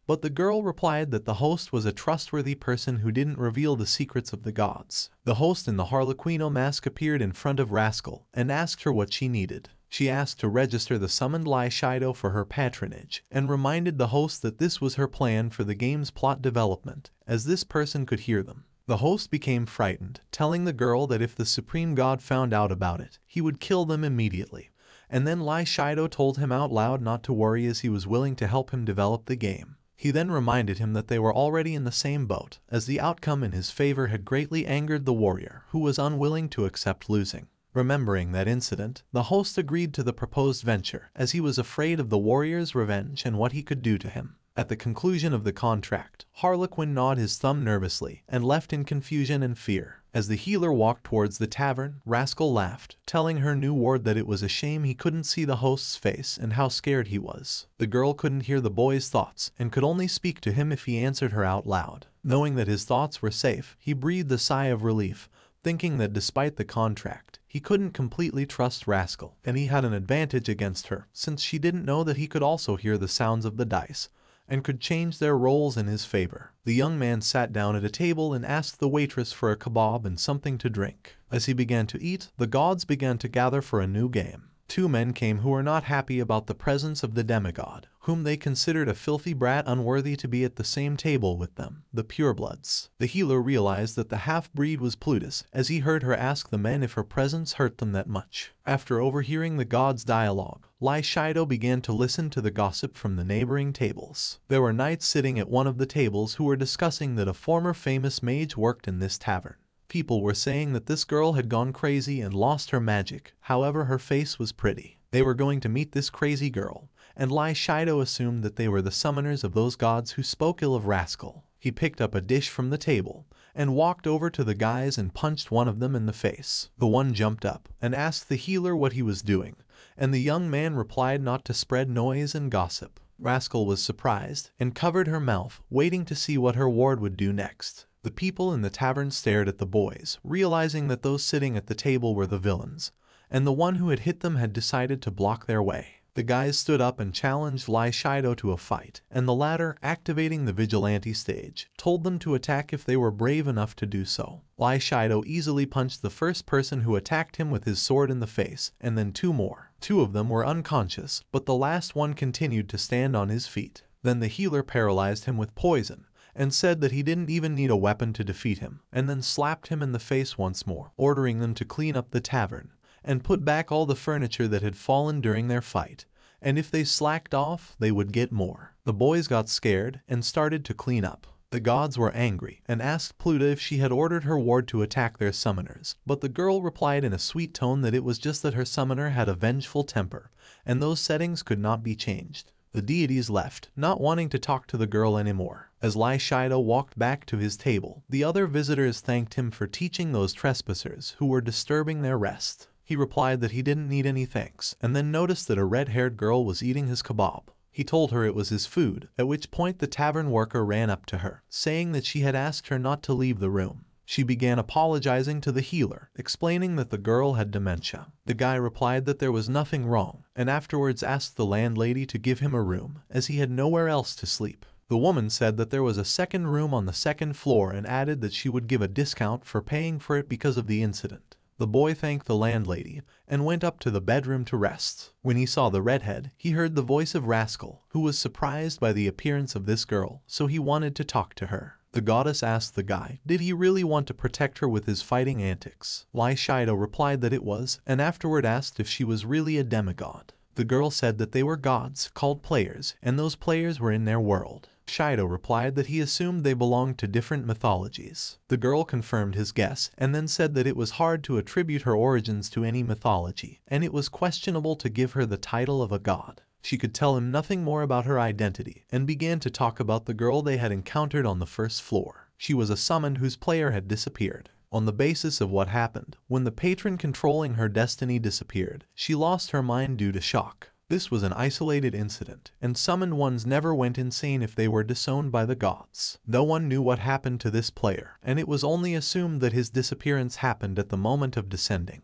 But the girl replied that the host was a trustworthy person who didn't reveal the secrets of the gods. The host in the Harlequino mask appeared in front of Rascal and asked her what she needed. She asked to register the summoned Lai Shido for her patronage, and reminded the host that this was her plan for the game's plot development, as this person could hear them. The host became frightened, telling the girl that if the supreme god found out about it, he would kill them immediately. And then Lai Shido told him out loud not to worry as he was willing to help him develop the game. He then reminded him that they were already in the same boat, as the outcome in his favor had greatly angered the warrior, who was unwilling to accept losing. Remembering that incident, the host agreed to the proposed venture, as he was afraid of the warrior's revenge and what he could do to him. At the conclusion of the contract, Harlequin gnawed his thumb nervously and left in confusion and fear. As the healer walked towards the tavern, Rascal laughed, telling her new ward that it was a shame he couldn't see the host's face and how scared he was. The girl couldn't hear the boy's thoughts and could only speak to him if he answered her out loud. Knowing that his thoughts were safe, he breathed a sigh of relief, thinking that despite the contract, he couldn't completely trust Rascal, and he had an advantage against her, since she didn't know that he could also hear the sounds of the dice, and could change their roles in his favor. The young man sat down at a table and asked the waitress for a kebab and something to drink. As he began to eat, the gods began to gather for a new game. Two men came who were not happy about the presence of the demigod, whom they considered a filthy brat unworthy to be at the same table with them, the purebloods. The healer realized that the half-breed was Plutus, as he heard her ask the men if her presence hurt them that much. After overhearing the god's dialogue, Lai Shido began to listen to the gossip from the neighboring tables. There were knights sitting at one of the tables who were discussing that a former famous mage worked in this tavern. People were saying that this girl had gone crazy and lost her magic, however her face was pretty. They were going to meet this crazy girl, and Lai Shido assumed that they were the summoners of those gods who spoke ill of Rascal. He picked up a dish from the table, and walked over to the guys and punched one of them in the face. The one jumped up and asked the healer what he was doing, and the young man replied not to spread noise and gossip. Rascal was surprised and covered her mouth, waiting to see what her ward would do next. The people in the tavern stared at the boys, realizing that those sitting at the table were the villains, and the one who had hit them had decided to block their way. The guys stood up and challenged Lai Shido to a fight, and the latter, activating the vigilante stage, told them to attack if they were brave enough to do so. Lai Shido easily punched the first person who attacked him with his sword in the face, and then two more. Two of them were unconscious, but the last one continued to stand on his feet. Then the healer paralyzed him with poison, and said that he didn't even need a weapon to defeat him, and then slapped him in the face once more, ordering them to clean up the tavern and put back all the furniture that had fallen during their fight, and if they slacked off, they would get more. The boys got scared and started to clean up. The gods were angry and asked Pluta if she had ordered her ward to attack their summoners, but the girl replied in a sweet tone that it was just that her summoner had a vengeful temper, and those settings could not be changed. The deities left, not wanting to talk to the girl anymore. As Lai Shido walked back to his table, the other visitors thanked him for teaching those trespassers who were disturbing their rest. He replied that he didn't need any thanks, and then noticed that a red-haired girl was eating his kebab. He told her it was his food, at which point the tavern worker ran up to her, saying that she had asked her not to leave the room. She began apologizing to the healer, explaining that the girl had dementia. The guy replied that there was nothing wrong, and afterwards asked the landlady to give him a room, as he had nowhere else to sleep. The woman said that there was a second room on the second floor and added that she would give a discount for paying for it because of the incident. The boy thanked the landlady and went up to the bedroom to rest. When he saw the redhead, he heard the voice of Rascal, who was surprised by the appearance of this girl, so he wanted to talk to her. The goddess asked the guy, did he really want to protect her with his fighting antics? Lai Shido replied that it was, and afterward asked if she was really a demigod. The girl said that they were gods, called players, and those players were in their world. Shido replied that he assumed they belonged to different mythologies. The girl confirmed his guess and then said that it was hard to attribute her origins to any mythology, and it was questionable to give her the title of a god. She could tell him nothing more about her identity and began to talk about the girl they had encountered on the first floor. She was a summoned whose player had disappeared. On the basis of what happened, when the patron controlling her destiny disappeared, she lost her mind due to shock. This was an isolated incident, and summoned ones never went insane if they were disowned by the gods. No one knew what happened to this player, and it was only assumed that his disappearance happened at the moment of descending.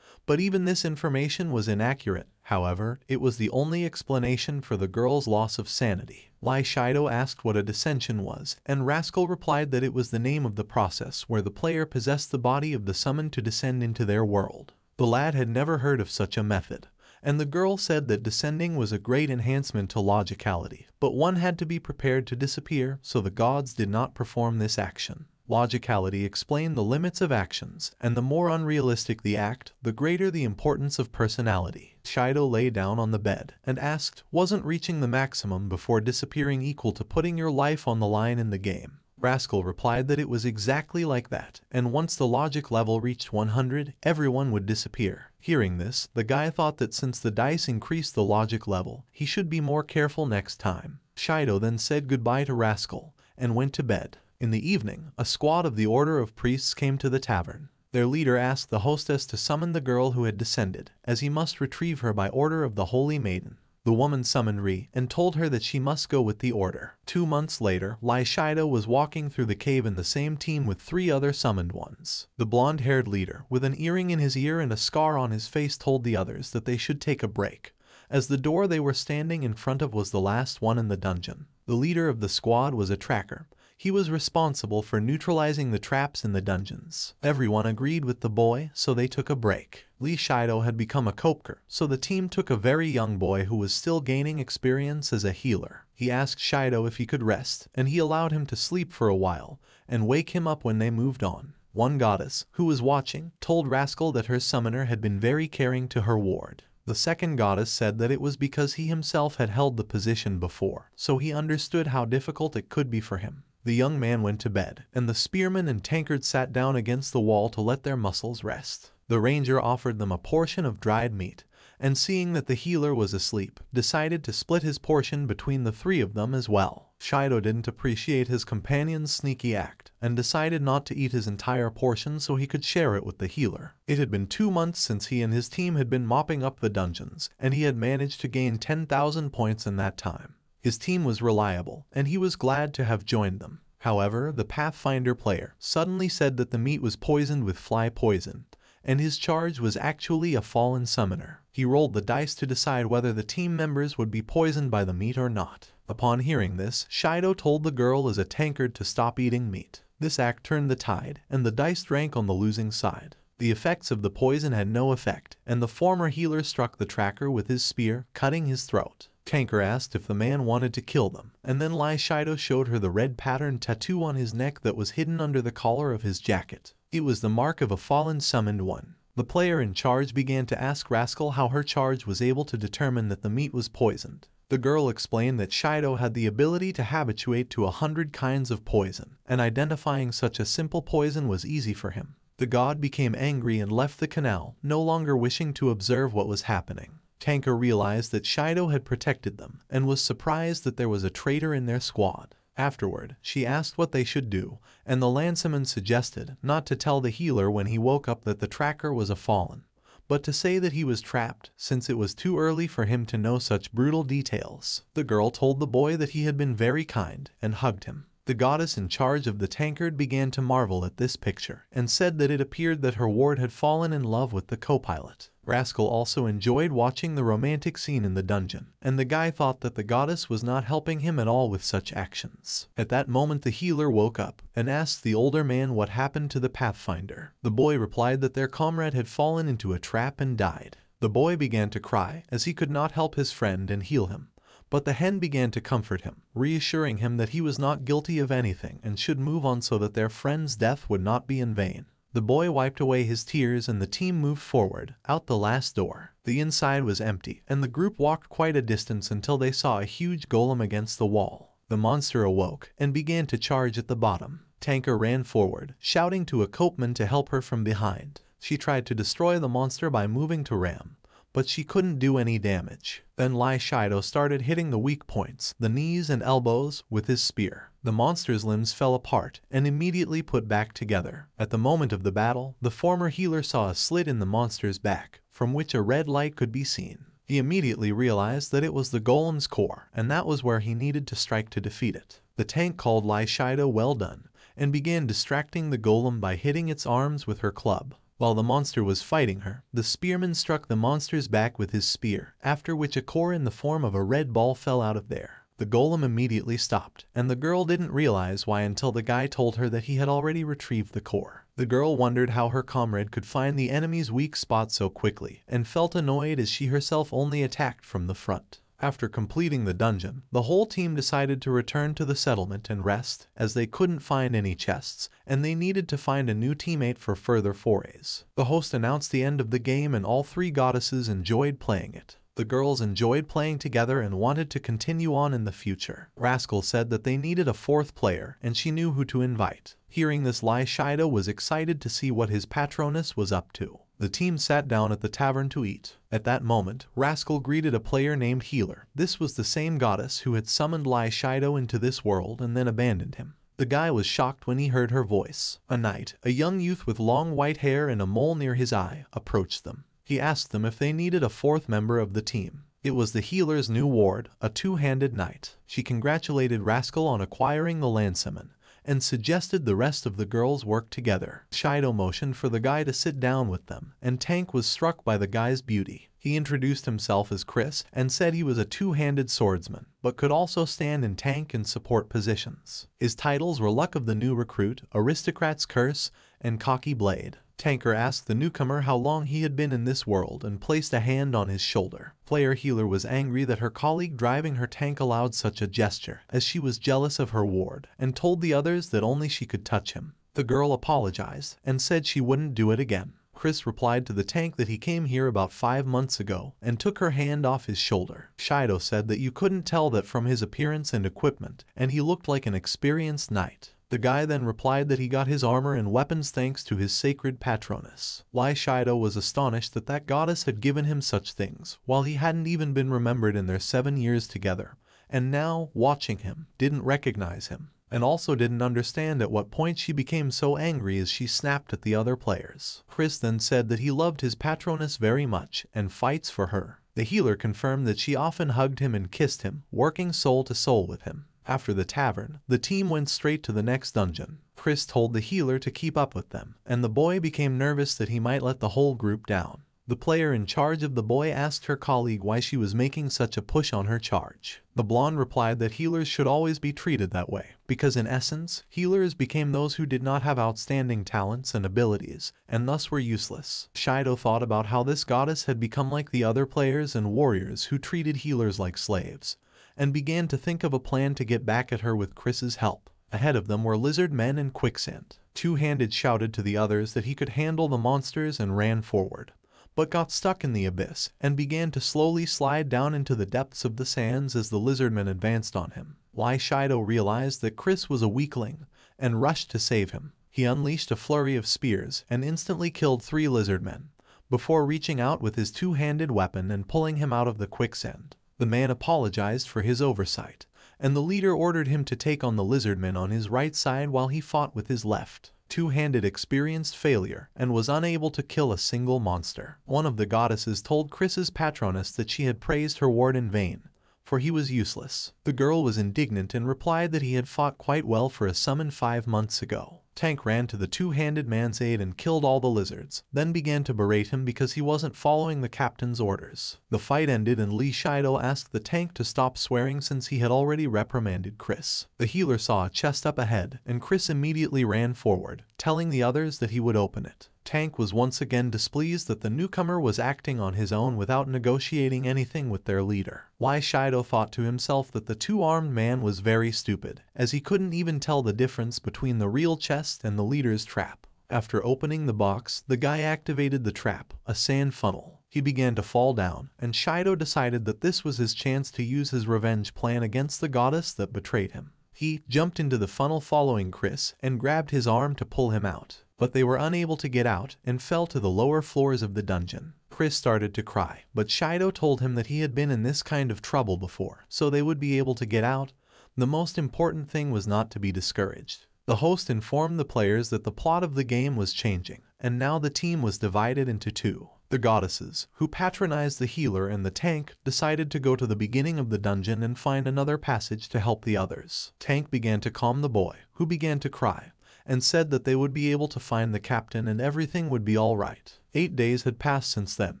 But even this information was inaccurate. However, it was the only explanation for the girl's loss of sanity. Lai Shido asked what a dissension was, and Rascal replied that it was the name of the process where the player possessed the body of the summoned to descend into their world. The lad had never heard of such a method, and the girl said that descending was a great enhancement to logicality, but one had to be prepared to disappear, so the gods did not perform this action. Logicality explained the limits of actions, and the more unrealistic the act, the greater the importance of personality. Shido lay down on the bed and asked, wasn't reaching the maximum before disappearing equal to putting your life on the line in the game? Rascal replied that it was exactly like that, and once the logic level reached 100, everyone would disappear. Hearing this, the guy thought that since the dice increased the logic level, he should be more careful next time. Shido then said goodbye to Rascal and went to bed. In the evening, a squad of the Order of Priests came to the tavern. Their leader asked the hostess to summon the girl who had descended, as he must retrieve her by order of the Holy Maiden. The woman summoned Ri and told her that she must go with the order. Two months later, Lai Shido was walking through the cave in the same team with three other summoned ones. The blonde-haired leader, with an earring in his ear and a scar on his face told the others that they should take a break, as the door they were standing in front of was the last one in the dungeon. The leader of the squad was a tracker, He was responsible for neutralizing the traps in the dungeons. Everyone agreed with the boy, so they took a break. Lai Shido had become a Kopker, so the team took a very young boy who was still gaining experience as a healer. He asked Shido if he could rest, and he allowed him to sleep for a while, and wake him up when they moved on. One goddess, who was watching, told Rascal that her summoner had been very caring to her ward. The second goddess said that it was because he himself had held the position before, so he understood how difficult it could be for him. The young man went to bed, and the spearman and tankard sat down against the wall to let their muscles rest. The ranger offered them a portion of dried meat, and seeing that the healer was asleep, decided to split his portion between the three of them as well. Shido didn't appreciate his companion's sneaky act, and decided not to eat his entire portion so he could share it with the healer. It had been two months since he and his team had been mopping up the dungeons, and he had managed to gain 10,000 points in that time. His team was reliable, and he was glad to have joined them. However, the Pathfinder player suddenly said that the meat was poisoned with fly poison, and his charge was actually a fallen summoner. He rolled the dice to decide whether the team members would be poisoned by the meat or not. Upon hearing this, Shido told the girl as a tankard to stop eating meat. This act turned the tide, and the dice drank on the losing side. The effects of the poison had no effect, and the former healer struck the tracker with his spear, cutting his throat. Tanker asked if the man wanted to kill them, and then Lai Shido showed her the red pattern tattoo on his neck that was hidden under the collar of his jacket. It was the mark of a fallen summoned one. The player in charge began to ask Rascal how her charge was able to determine that the meat was poisoned. The girl explained that Shido had the ability to habituate to a hundred kinds of poison, and identifying such a simple poison was easy for him. The god became angry and left the canal, no longer wishing to observe what was happening. Tanker realized that Shido had protected them, and was surprised that there was a traitor in their squad. Afterward, she asked what they should do, and the lanceman suggested not to tell the healer when he woke up that the tracker was a fallen, but to say that he was trapped since it was too early for him to know such brutal details. The girl told the boy that he had been very kind and hugged him. The goddess in charge of the tankard began to marvel at this picture and said that it appeared that her ward had fallen in love with the co-pilot. Rascal also enjoyed watching the romantic scene in the dungeon, and the guy thought that the goddess was not helping him at all with such actions. At that moment the healer woke up and asked the older man what happened to the Pathfinder. The boy replied that their comrade had fallen into a trap and died. The boy began to cry as he could not help his friend and heal him. But the hen began to comfort him, reassuring him that he was not guilty of anything and should move on so that their friend's death would not be in vain. The boy wiped away his tears and the team moved forward, out the last door. The inside was empty, and the group walked quite a distance until they saw a huge golem against the wall. The monster awoke and began to charge at the bottom. Tanker ran forward, shouting to a copeman to help her from behind. She tried to destroy the monster by moving to ram, but she couldn't do any damage. Then Lai Shido started hitting the weak points, the knees and elbows, with his spear. The monster's limbs fell apart and immediately put back together. At the moment of the battle, the former healer saw a slit in the monster's back, from which a red light could be seen. He immediately realized that it was the golem's core, and that was where he needed to strike to defeat it. The tank called Lai Shido well done, and began distracting the golem by hitting its arms with her club. While the monster was fighting her, the spearman struck the monster's back with his spear, after which a core in the form of a red ball fell out of there. The golem immediately stopped, and the girl didn't realize why until the guy told her that he had already retrieved the core. The girl wondered how her comrade could find the enemy's weak spot so quickly, and felt annoyed as she herself only attacked from the front. After completing the dungeon, the whole team decided to return to the settlement and rest, as they couldn't find any chests, and they needed to find a new teammate for further forays. The host announced the end of the game and all three goddesses enjoyed playing it. The girls enjoyed playing together and wanted to continue on in the future. Rascal said that they needed a fourth player, and she knew who to invite. Hearing this Lai Shido was excited to see what his patroness was up to. The team sat down at the tavern to eat. At that moment, Rascal greeted a player named Healer. This was the same goddess who had summoned Lai Shido into this world and then abandoned him. The guy was shocked when he heard her voice. A knight, a young youth with long white hair and a mole near his eye, approached them. He asked them if they needed a fourth member of the team. It was the healer's new ward, a two-handed knight. She congratulated Rascal on acquiring the Lanceman and suggested the rest of the girls work together. Shido motioned for the guy to sit down with them, and Tank was struck by the guy's beauty. He introduced himself as Chris and said he was a two-handed swordsman, but could also stand in tank and support positions. His titles were Luck of the New Recruit, Aristocrat's Curse, and Cocky Blade. Tanker asked the newcomer how long he had been in this world and placed a hand on his shoulder. Player Healer was angry that her colleague driving her tank allowed such a gesture, as she was jealous of her ward, and told the others that only she could touch him. The girl apologized and said she wouldn't do it again. Chris replied to the tank that he came here about five months ago and took her hand off his shoulder. Shido said that you couldn't tell that from his appearance and equipment, and he looked like an experienced knight. The guy then replied that he got his armor and weapons thanks to his sacred patroness. Lai Shido was astonished that that goddess had given him such things, while he hadn't even been remembered in their seven years together, and now, watching him, didn't recognize him, and also didn't understand at what point she became so angry as she snapped at the other players. Chris then said that he loved his patroness very much and fights for her. The healer confirmed that she often hugged him and kissed him, working soul to soul with him. After the tavern, the team went straight to the next dungeon. Chris told the healer to keep up with them, and the boy became nervous that he might let the whole group down. The player in charge of the boy asked her colleague why she was making such a push on her charge. The blonde replied that healers should always be treated that way, because in essence, healers became those who did not have outstanding talents and abilities, and thus were useless. Shido thought about how this goddess had become like the other players and warriors who treated healers like slaves, and began to think of a plan to get back at her with Chris's help. Ahead of them were lizard men and quicksand. Two-handed shouted to the others that he could handle the monsters and ran forward, but got stuck in the abyss and began to slowly slide down into the depths of the sands as the lizardmen advanced on him. Lai Shido realized that Chris was a weakling and rushed to save him. He unleashed a flurry of spears and instantly killed three lizardmen, before reaching out with his two-handed weapon and pulling him out of the quicksand. The man apologized for his oversight, and the leader ordered him to take on the lizardman on his right side while he fought with his left. Two-handed experienced failure and was unable to kill a single monster. One of the goddesses told Chris's patroness that she had praised her ward in vain, for he was useless. The girl was indignant and replied that he had fought quite well for a summon five months ago. Tank ran to the two-handed man's aid and killed all the lizards, then began to berate him because he wasn't following the captain's orders. The fight ended and Lai Shido asked the tank to stop swearing since he had already reprimanded Chris. The healer saw a chest up ahead, and Chris immediately ran forward, telling the others that he would open it. Tank was once again displeased that the newcomer was acting on his own without negotiating anything with their leader. Lai Shido thought to himself that the two-armed man was very stupid, as he couldn't even tell the difference between the real chest and the leader's trap. After opening the box, the guy activated the trap, a sand funnel. He began to fall down, and Shido decided that this was his chance to use his revenge plan against the goddess that betrayed him. He jumped into the funnel following Chris and grabbed his arm to pull him out but they were unable to get out and fell to the lower floors of the dungeon. Chris started to cry, but Shido told him that he had been in this kind of trouble before, so they would be able to get out. The most important thing was not to be discouraged. The host informed the players that the plot of the game was changing, and now the team was divided into two. The goddesses, who patronized the healer and the tank, decided to go to the beginning of the dungeon and find another passage to help the others. Tank began to calm the boy, who began to cry, and said that they would be able to find the captain and everything would be alright. Eight days had passed since then.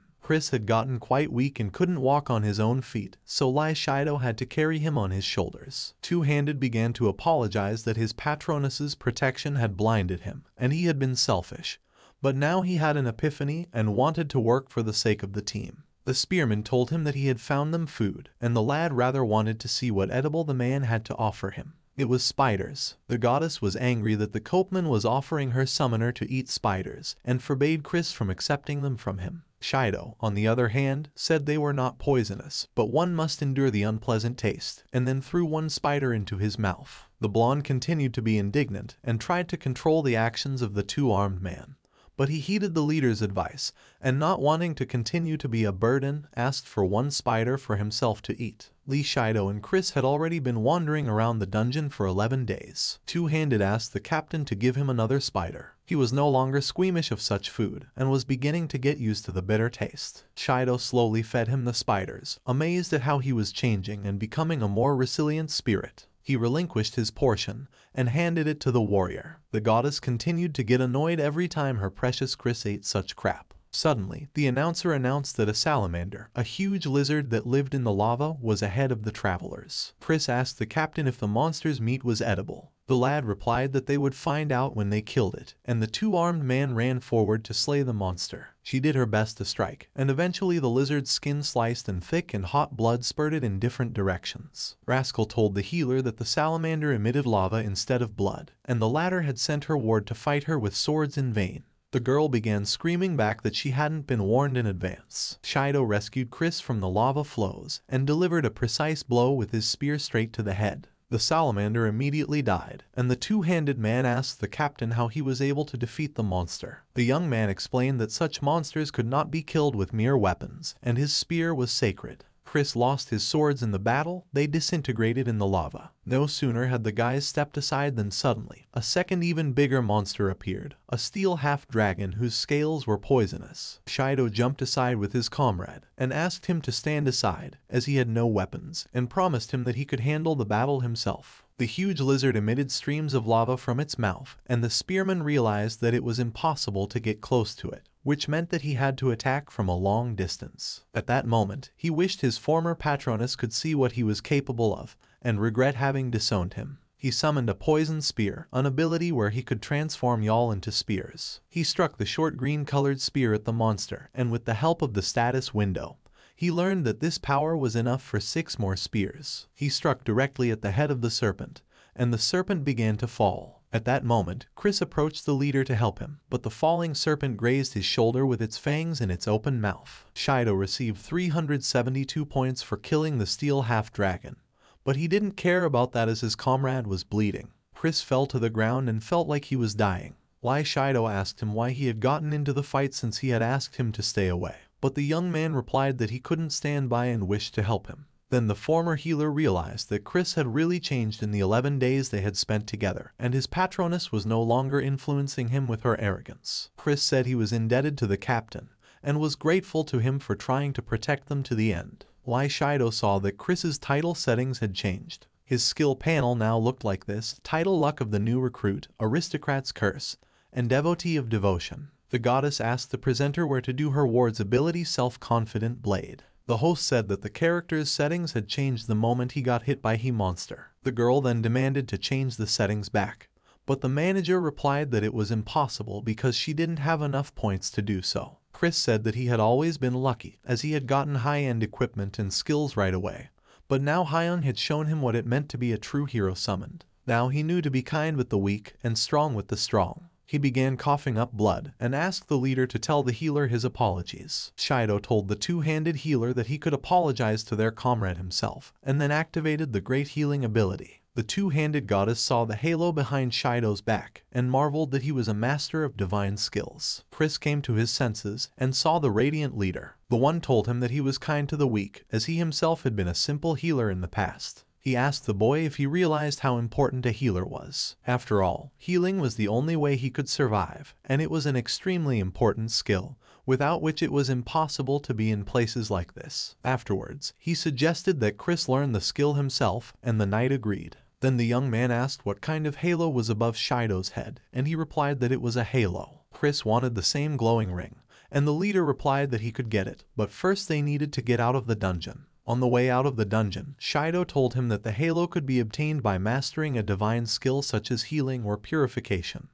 Chris had gotten quite weak and couldn't walk on his own feet, so Lai Shido had to carry him on his shoulders. Two-Handed began to apologize that his patroness's protection had blinded him, and he had been selfish. But now he had an epiphany and wanted to work for the sake of the team. The spearman told him that he had found them food, and the lad rather wanted to see what edible the man had to offer him. It was spiders. The goddess was angry that the copeman was offering her summoner to eat spiders, and forbade Chris from accepting them from him. Shido, on the other hand, said they were not poisonous, but one must endure the unpleasant taste, and then threw one spider into his mouth. The blonde continued to be indignant and tried to control the actions of the two-armed man but he heeded the leader's advice, and not wanting to continue to be a burden, asked for one spider for himself to eat. Lai Shido and Chris had already been wandering around the dungeon for 11 days. Two-Handed asked the captain to give him another spider. He was no longer squeamish of such food, and was beginning to get used to the bitter taste. Shido slowly fed him the spiders, amazed at how he was changing and becoming a more resilient spirit. He relinquished his portion and handed it to the warrior. The goddess continued to get annoyed every time her precious Chris ate such crap. Suddenly, the announcer announced that a salamander, a huge lizard that lived in the lava, was ahead of the travelers. Chris asked the captain if the monster's meat was edible. The lad replied that they would find out when they killed it, and the two armed man ran forward to slay the monster. She did her best to strike, and eventually the lizard's skin sliced and thick and hot blood spurted in different directions. Rascal told the healer that the salamander emitted lava instead of blood, and the latter had sent her ward to fight her with swords in vain. The girl began screaming back that she hadn't been warned in advance. Shido rescued Chris from the lava flows and delivered a precise blow with his spear straight to the head. The salamander immediately died, and the two-handed man asked the captain how he was able to defeat the monster. The young man explained that such monsters could not be killed with mere weapons, and his spear was sacred. Chris lost his swords in the battle, they disintegrated in the lava. No sooner had the guys stepped aside than suddenly, a second even bigger monster appeared, a steel half-dragon whose scales were poisonous. Shido jumped aside with his comrade, and asked him to stand aside, as he had no weapons, and promised him that he could handle the battle himself. The huge lizard emitted streams of lava from its mouth, and the spearman realized that it was impossible to get close to it which meant that he had to attack from a long distance. At that moment, he wished his former Patronus could see what he was capable of, and regret having disowned him. He summoned a poison spear, an ability where he could transform y'all into spears. He struck the short green-colored spear at the monster, and with the help of the status window, he learned that this power was enough for six more spears. He struck directly at the head of the serpent, and the serpent began to fall. At that moment, Chris approached the leader to help him, but the falling serpent grazed his shoulder with its fangs in its open mouth. Shido received 372 points for killing the steel half-dragon, but he didn't care about that as his comrade was bleeding. Chris fell to the ground and felt like he was dying. Lai Shido asked him why he had gotten into the fight since he had asked him to stay away, but the young man replied that he couldn't stand by and wished to help him. Then the former healer realized that Chris had really changed in the 11 days they had spent together, and his patroness was no longer influencing him with her arrogance. Chris said he was indebted to the captain, and was grateful to him for trying to protect them to the end. Lai Shido saw that Chris's title settings had changed. His skill panel now looked like this, Title Luck of the New Recruit, Aristocrat's Curse, and Devotee of Devotion. The goddess asked the presenter where to do her ward's ability Self-Confident Blade. The host said that the character's settings had changed the moment he got hit by He Monster. The girl then demanded to change the settings back, but the manager replied that it was impossible because she didn't have enough points to do so. Chris said that he had always been lucky as he had gotten high-end equipment and skills right away, but now Hyun had shown him what it meant to be a true hero summoned. Now he knew to be kind with the weak and strong with the strong. He began coughing up blood and asked the leader to tell the healer his apologies. Shido told the two-handed healer that he could apologize to their comrade himself, and then activated the great healing ability. The two-handed goddess saw the halo behind Shido's back and marveled that he was a master of divine skills. Chris came to his senses and saw the radiant leader. The one told him that he was kind to the weak, as he himself had been a simple healer in the past. He asked the boy if he realized how important a healer was. After all, healing was the only way he could survive, and it was an extremely important skill, without which it was impossible to be in places like this. Afterwards, he suggested that Chris learn the skill himself, and the knight agreed. Then the young man asked what kind of halo was above Shido's head, and he replied that it was a halo. Chris wanted the same glowing ring, and the leader replied that he could get it, but first they needed to get out of the dungeon. On the way out of the dungeon, Shido told him that the halo could be obtained by mastering a divine skill such as healing or purification,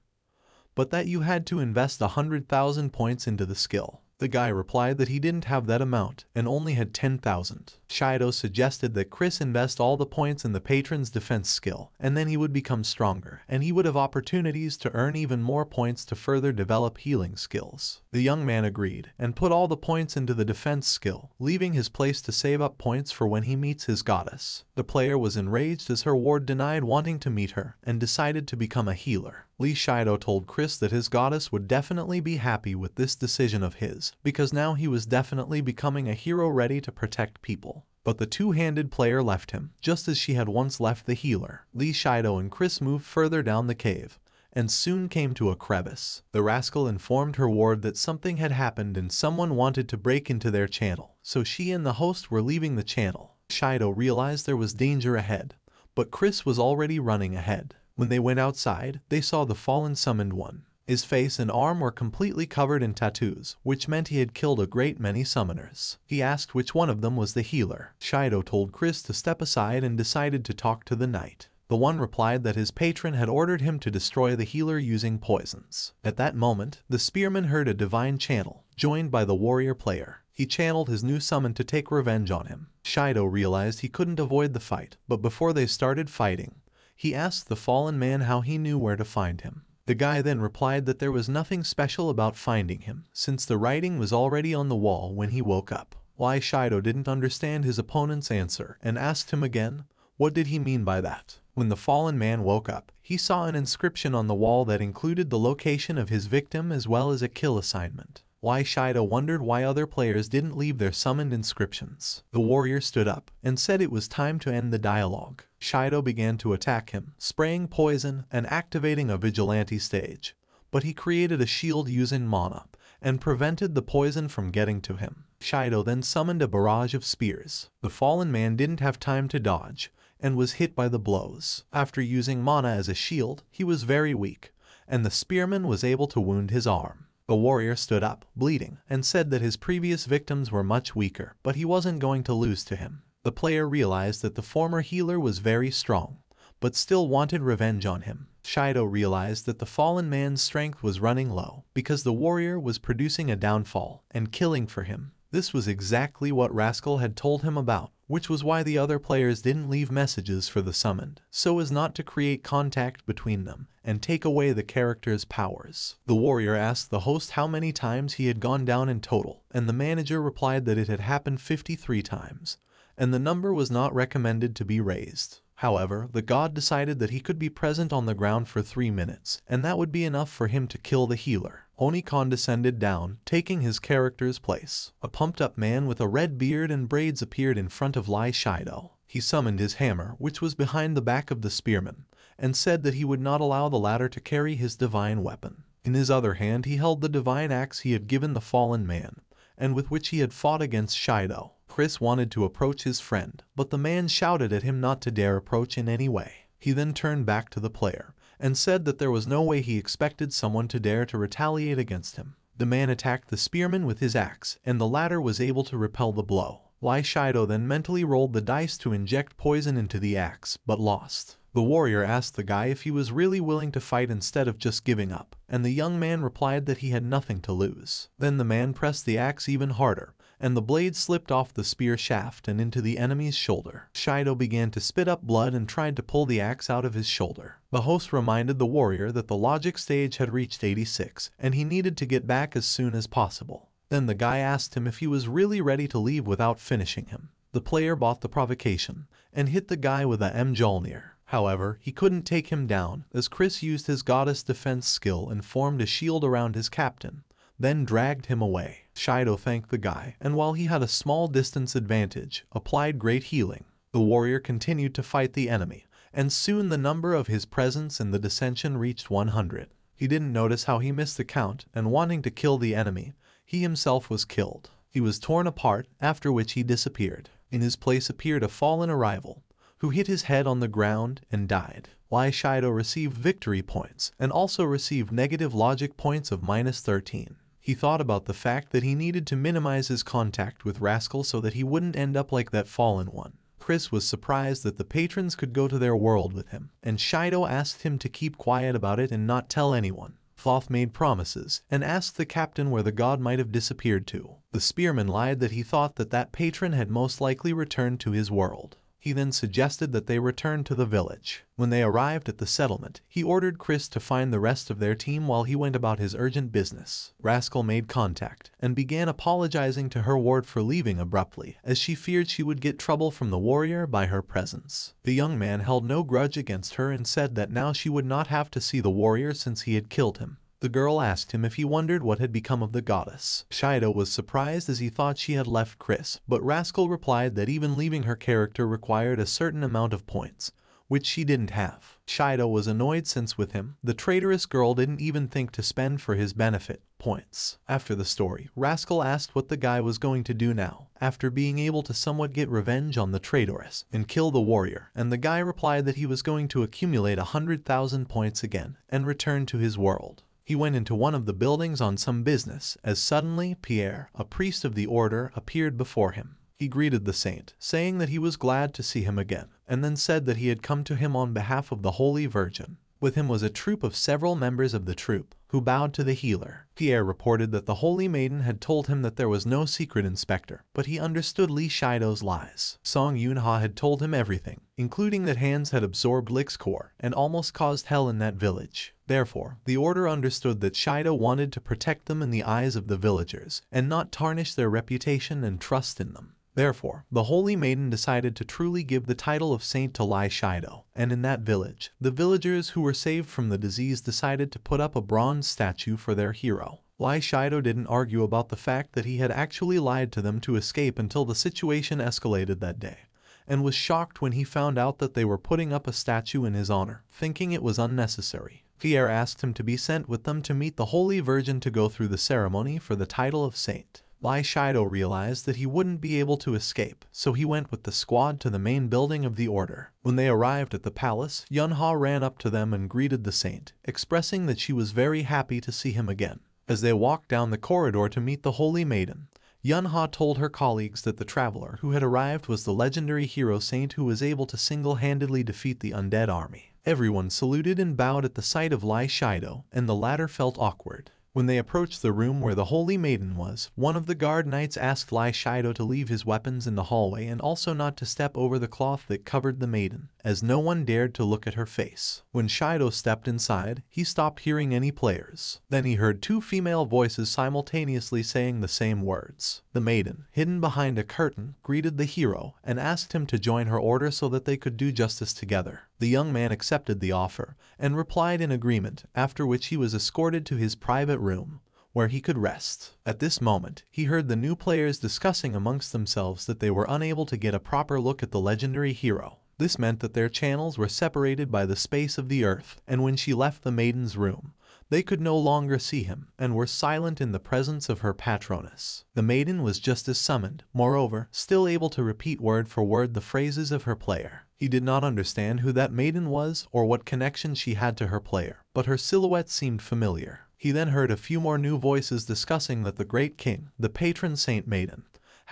but that you had to invest a hundred thousand points into the skill. The guy replied that he didn't have that amount and only had 10,000. Shido suggested that Chris invest all the points in the patron's defense skill, and then he would become stronger, and he would have opportunities to earn even more points to further develop healing skills. The young man agreed, and put all the points into the defense skill, leaving his place to save up points for when he meets his goddess. The player was enraged as her ward denied wanting to meet her, and decided to become a healer. Lai Shido told Chris that his goddess would definitely be happy with this decision of his, because now he was definitely becoming a hero ready to protect people. But the two-handed player left him, just as she had once left the healer. Lai Shido and Chris moved further down the cave, and soon came to a crevice. The rascal informed her ward that something had happened and someone wanted to break into their channel, so she and the host were leaving the channel. Shido realized there was danger ahead, but Chris was already running ahead. When they went outside, they saw the fallen summoned one. His face and arm were completely covered in tattoos, which meant he had killed a great many summoners. He asked which one of them was the healer. Shido told Chris to step aside and decided to talk to the knight. The one replied that his patron had ordered him to destroy the healer using poisons. At that moment, the spearman heard a divine channel, joined by the warrior player. He channeled his new summon to take revenge on him. Shido realized he couldn't avoid the fight, but before they started fighting, he asked the fallen man how he knew where to find him. The guy then replied that there was nothing special about finding him, since the writing was already on the wall when he woke up. Lai Shido didn't understand his opponent's answer and asked him again, what did he mean by that? When the fallen man woke up, he saw an inscription on the wall that included the location of his victim as well as a kill assignment. Lai Shido wondered why other players didn't leave their summoned inscriptions. The warrior stood up and said it was time to end the dialogue. Shido began to attack him, spraying poison and activating a vigilante stage. But he created a shield using mana and prevented the poison from getting to him. Shido then summoned a barrage of spears. The fallen man didn't have time to dodge, and was hit by the blows. After using mana as a shield, he was very weak, and the spearman was able to wound his arm. The warrior stood up, bleeding, and said that his previous victims were much weaker, but he wasn't going to lose to him. The player realized that the former healer was very strong, but still wanted revenge on him. Shido realized that the fallen man's strength was running low because the warrior was producing a downfall and killing for him. This was exactly what Rascal had told him about, which was why the other players didn't leave messages for the summoned, so as not to create contact between them and take away the character's powers. The warrior asked the host how many times he had gone down in total, and the manager replied that it had happened 53 times, and the number was not recommended to be raised. However, the god decided that he could be present on the ground for three minutes, and that would be enough for him to kill the healer. Oni condescended down, taking his character's place. A pumped-up man with a red beard and braids appeared in front of Lai Shido. He summoned his hammer, which was behind the back of the spearman, and said that he would not allow the latter to carry his divine weapon. In his other hand he held the divine axe he had given the fallen man, and with which he had fought against Shido. Chris wanted to approach his friend, but the man shouted at him not to dare approach in any way. He then turned back to the player and said that there was no way he expected someone to dare to retaliate against him. The man attacked the spearman with his axe, and the latter was able to repel the blow. Lai Shido then mentally rolled the dice to inject poison into the axe, but lost. The warrior asked the guy if he was really willing to fight instead of just giving up, and the young man replied that he had nothing to lose. Then the man pressed the axe even harder, and the blade slipped off the spear shaft and into the enemy's shoulder. Shido began to spit up blood and tried to pull the axe out of his shoulder. The host reminded the warrior that the logic stage had reached 86, and he needed to get back as soon as possible. Then the guy asked him if he was really ready to leave without finishing him. The player bought the provocation and hit the guy with a Mjolnir. However, he couldn't take him down as Chris used his goddess defense skill and formed a shield around his captain, then dragged him away. Shido thanked the guy, and while he had a small distance advantage, applied great healing. The warrior continued to fight the enemy, and soon the number of his presence in the dissension reached 100. He didn't notice how he missed the count, and wanting to kill the enemy, he himself was killed. He was torn apart, after which he disappeared. In his place appeared a fallen arrival, who hit his head on the ground and died. Lai Shido received victory points, and also received negative logic points of minus 13. He thought about the fact that he needed to minimize his contact with Rascal so that he wouldn't end up like that fallen one. Chris was surprised that the patrons could go to their world with him, and Shido asked him to keep quiet about it and not tell anyone. Thoth made promises and asked the captain where the god might have disappeared to. The spearman lied that he thought that that patron had most likely returned to his world. He then suggested that they return to the village. When they arrived at the settlement, he ordered Chris to find the rest of their team while he went about his urgent business. Rascal made contact and began apologizing to her ward for leaving abruptly, as she feared she would get trouble from the warrior by her presence. The young man held no grudge against her and said that now she would not have to see the warrior since he had killed him. The girl asked him if he wondered what had become of the goddess. Shido was surprised as he thought she had left Chris, but Rascal replied that even leaving her character required a certain amount of points, which she didn't have. Shido was annoyed since with him, the traitorous girl didn't even think to spend for his benefit points. After the story, Rascal asked what the guy was going to do now, after being able to somewhat get revenge on the traitoress and kill the warrior, and the guy replied that he was going to accumulate a hundred thousand points again and return to his world. He went into one of the buildings on some business, as suddenly Pierre, a priest of the order, appeared before him. He greeted the saint, saying that he was glad to see him again, and then said that he had come to him on behalf of the Holy Virgin. With him was a troop of several members of the troop, who bowed to the healer. Pierre reported that the Holy Maiden had told him that there was no secret inspector, but he understood Lai Shido's lies. Song Yunha had told him everything, including that Hans had absorbed Lich's core and almost caused hell in that village. Therefore, the order understood that Shido wanted to protect them in the eyes of the villagers and not tarnish their reputation and trust in them. Therefore, the Holy Maiden decided to truly give the title of saint to Lai Shido, and in that village, the villagers who were saved from the disease decided to put up a bronze statue for their hero. Lai Shido didn't argue about the fact that he had actually lied to them to escape until the situation escalated that day, and was shocked when he found out that they were putting up a statue in his honor, thinking it was unnecessary. Pierre asked him to be sent with them to meet the Holy Virgin to go through the ceremony for the title of saint. Lai Shido realized that he wouldn't be able to escape, so he went with the squad to the main building of the order. When they arrived at the palace, Yunha ran up to them and greeted the saint, expressing that she was very happy to see him again. As they walked down the corridor to meet the Holy Maiden, Yunha told her colleagues that the traveler who had arrived was the legendary hero saint who was able to single-handedly defeat the undead army. Everyone saluted and bowed at the sight of Lai Shido, and the latter felt awkward. When they approached the room where the Holy Maiden was, one of the guard knights asked Lai Shido to leave his weapons in the hallway and also not to step over the cloth that covered the maiden, as no one dared to look at her face. When Shido stepped inside, he stopped hearing any players. Then he heard two female voices simultaneously saying the same words. The maiden, hidden behind a curtain, greeted the hero and asked him to join her order so that they could do justice together. The young man accepted the offer and replied in agreement, after which he was escorted to his private room, where he could rest. At this moment, he heard the new players discussing amongst themselves that they were unable to get a proper look at the legendary hero. This meant that their channels were separated by the space of the earth, and when she left the maiden's room, they could no longer see him, and were silent in the presence of her patroness. The maiden was just as summoned, moreover, still able to repeat word for word the phrases of her player. He did not understand who that maiden was or what connection she had to her player, but her silhouette seemed familiar. He then heard a few more new voices discussing that the great king, the patron saint maiden,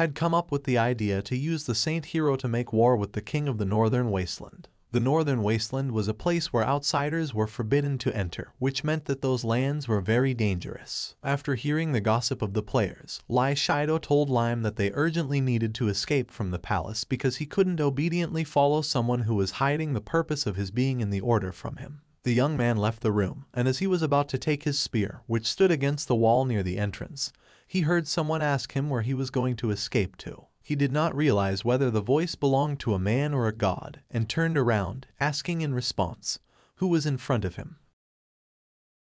had come up with the idea to use the saint hero to make war with the king of the northern wasteland. The northern wasteland was a place where outsiders were forbidden to enter, which meant that those lands were very dangerous. After hearing the gossip of the players, Lai Shido told Lime that they urgently needed to escape from the palace because he couldn't obediently follow someone who was hiding the purpose of his being in the order from him. The young man left the room, and as he was about to take his spear, which stood against the wall near the entrance, he heard someone ask him where he was going to escape to. He did not realize whether the voice belonged to a man or a god, and turned around, asking in response, who was in front of him.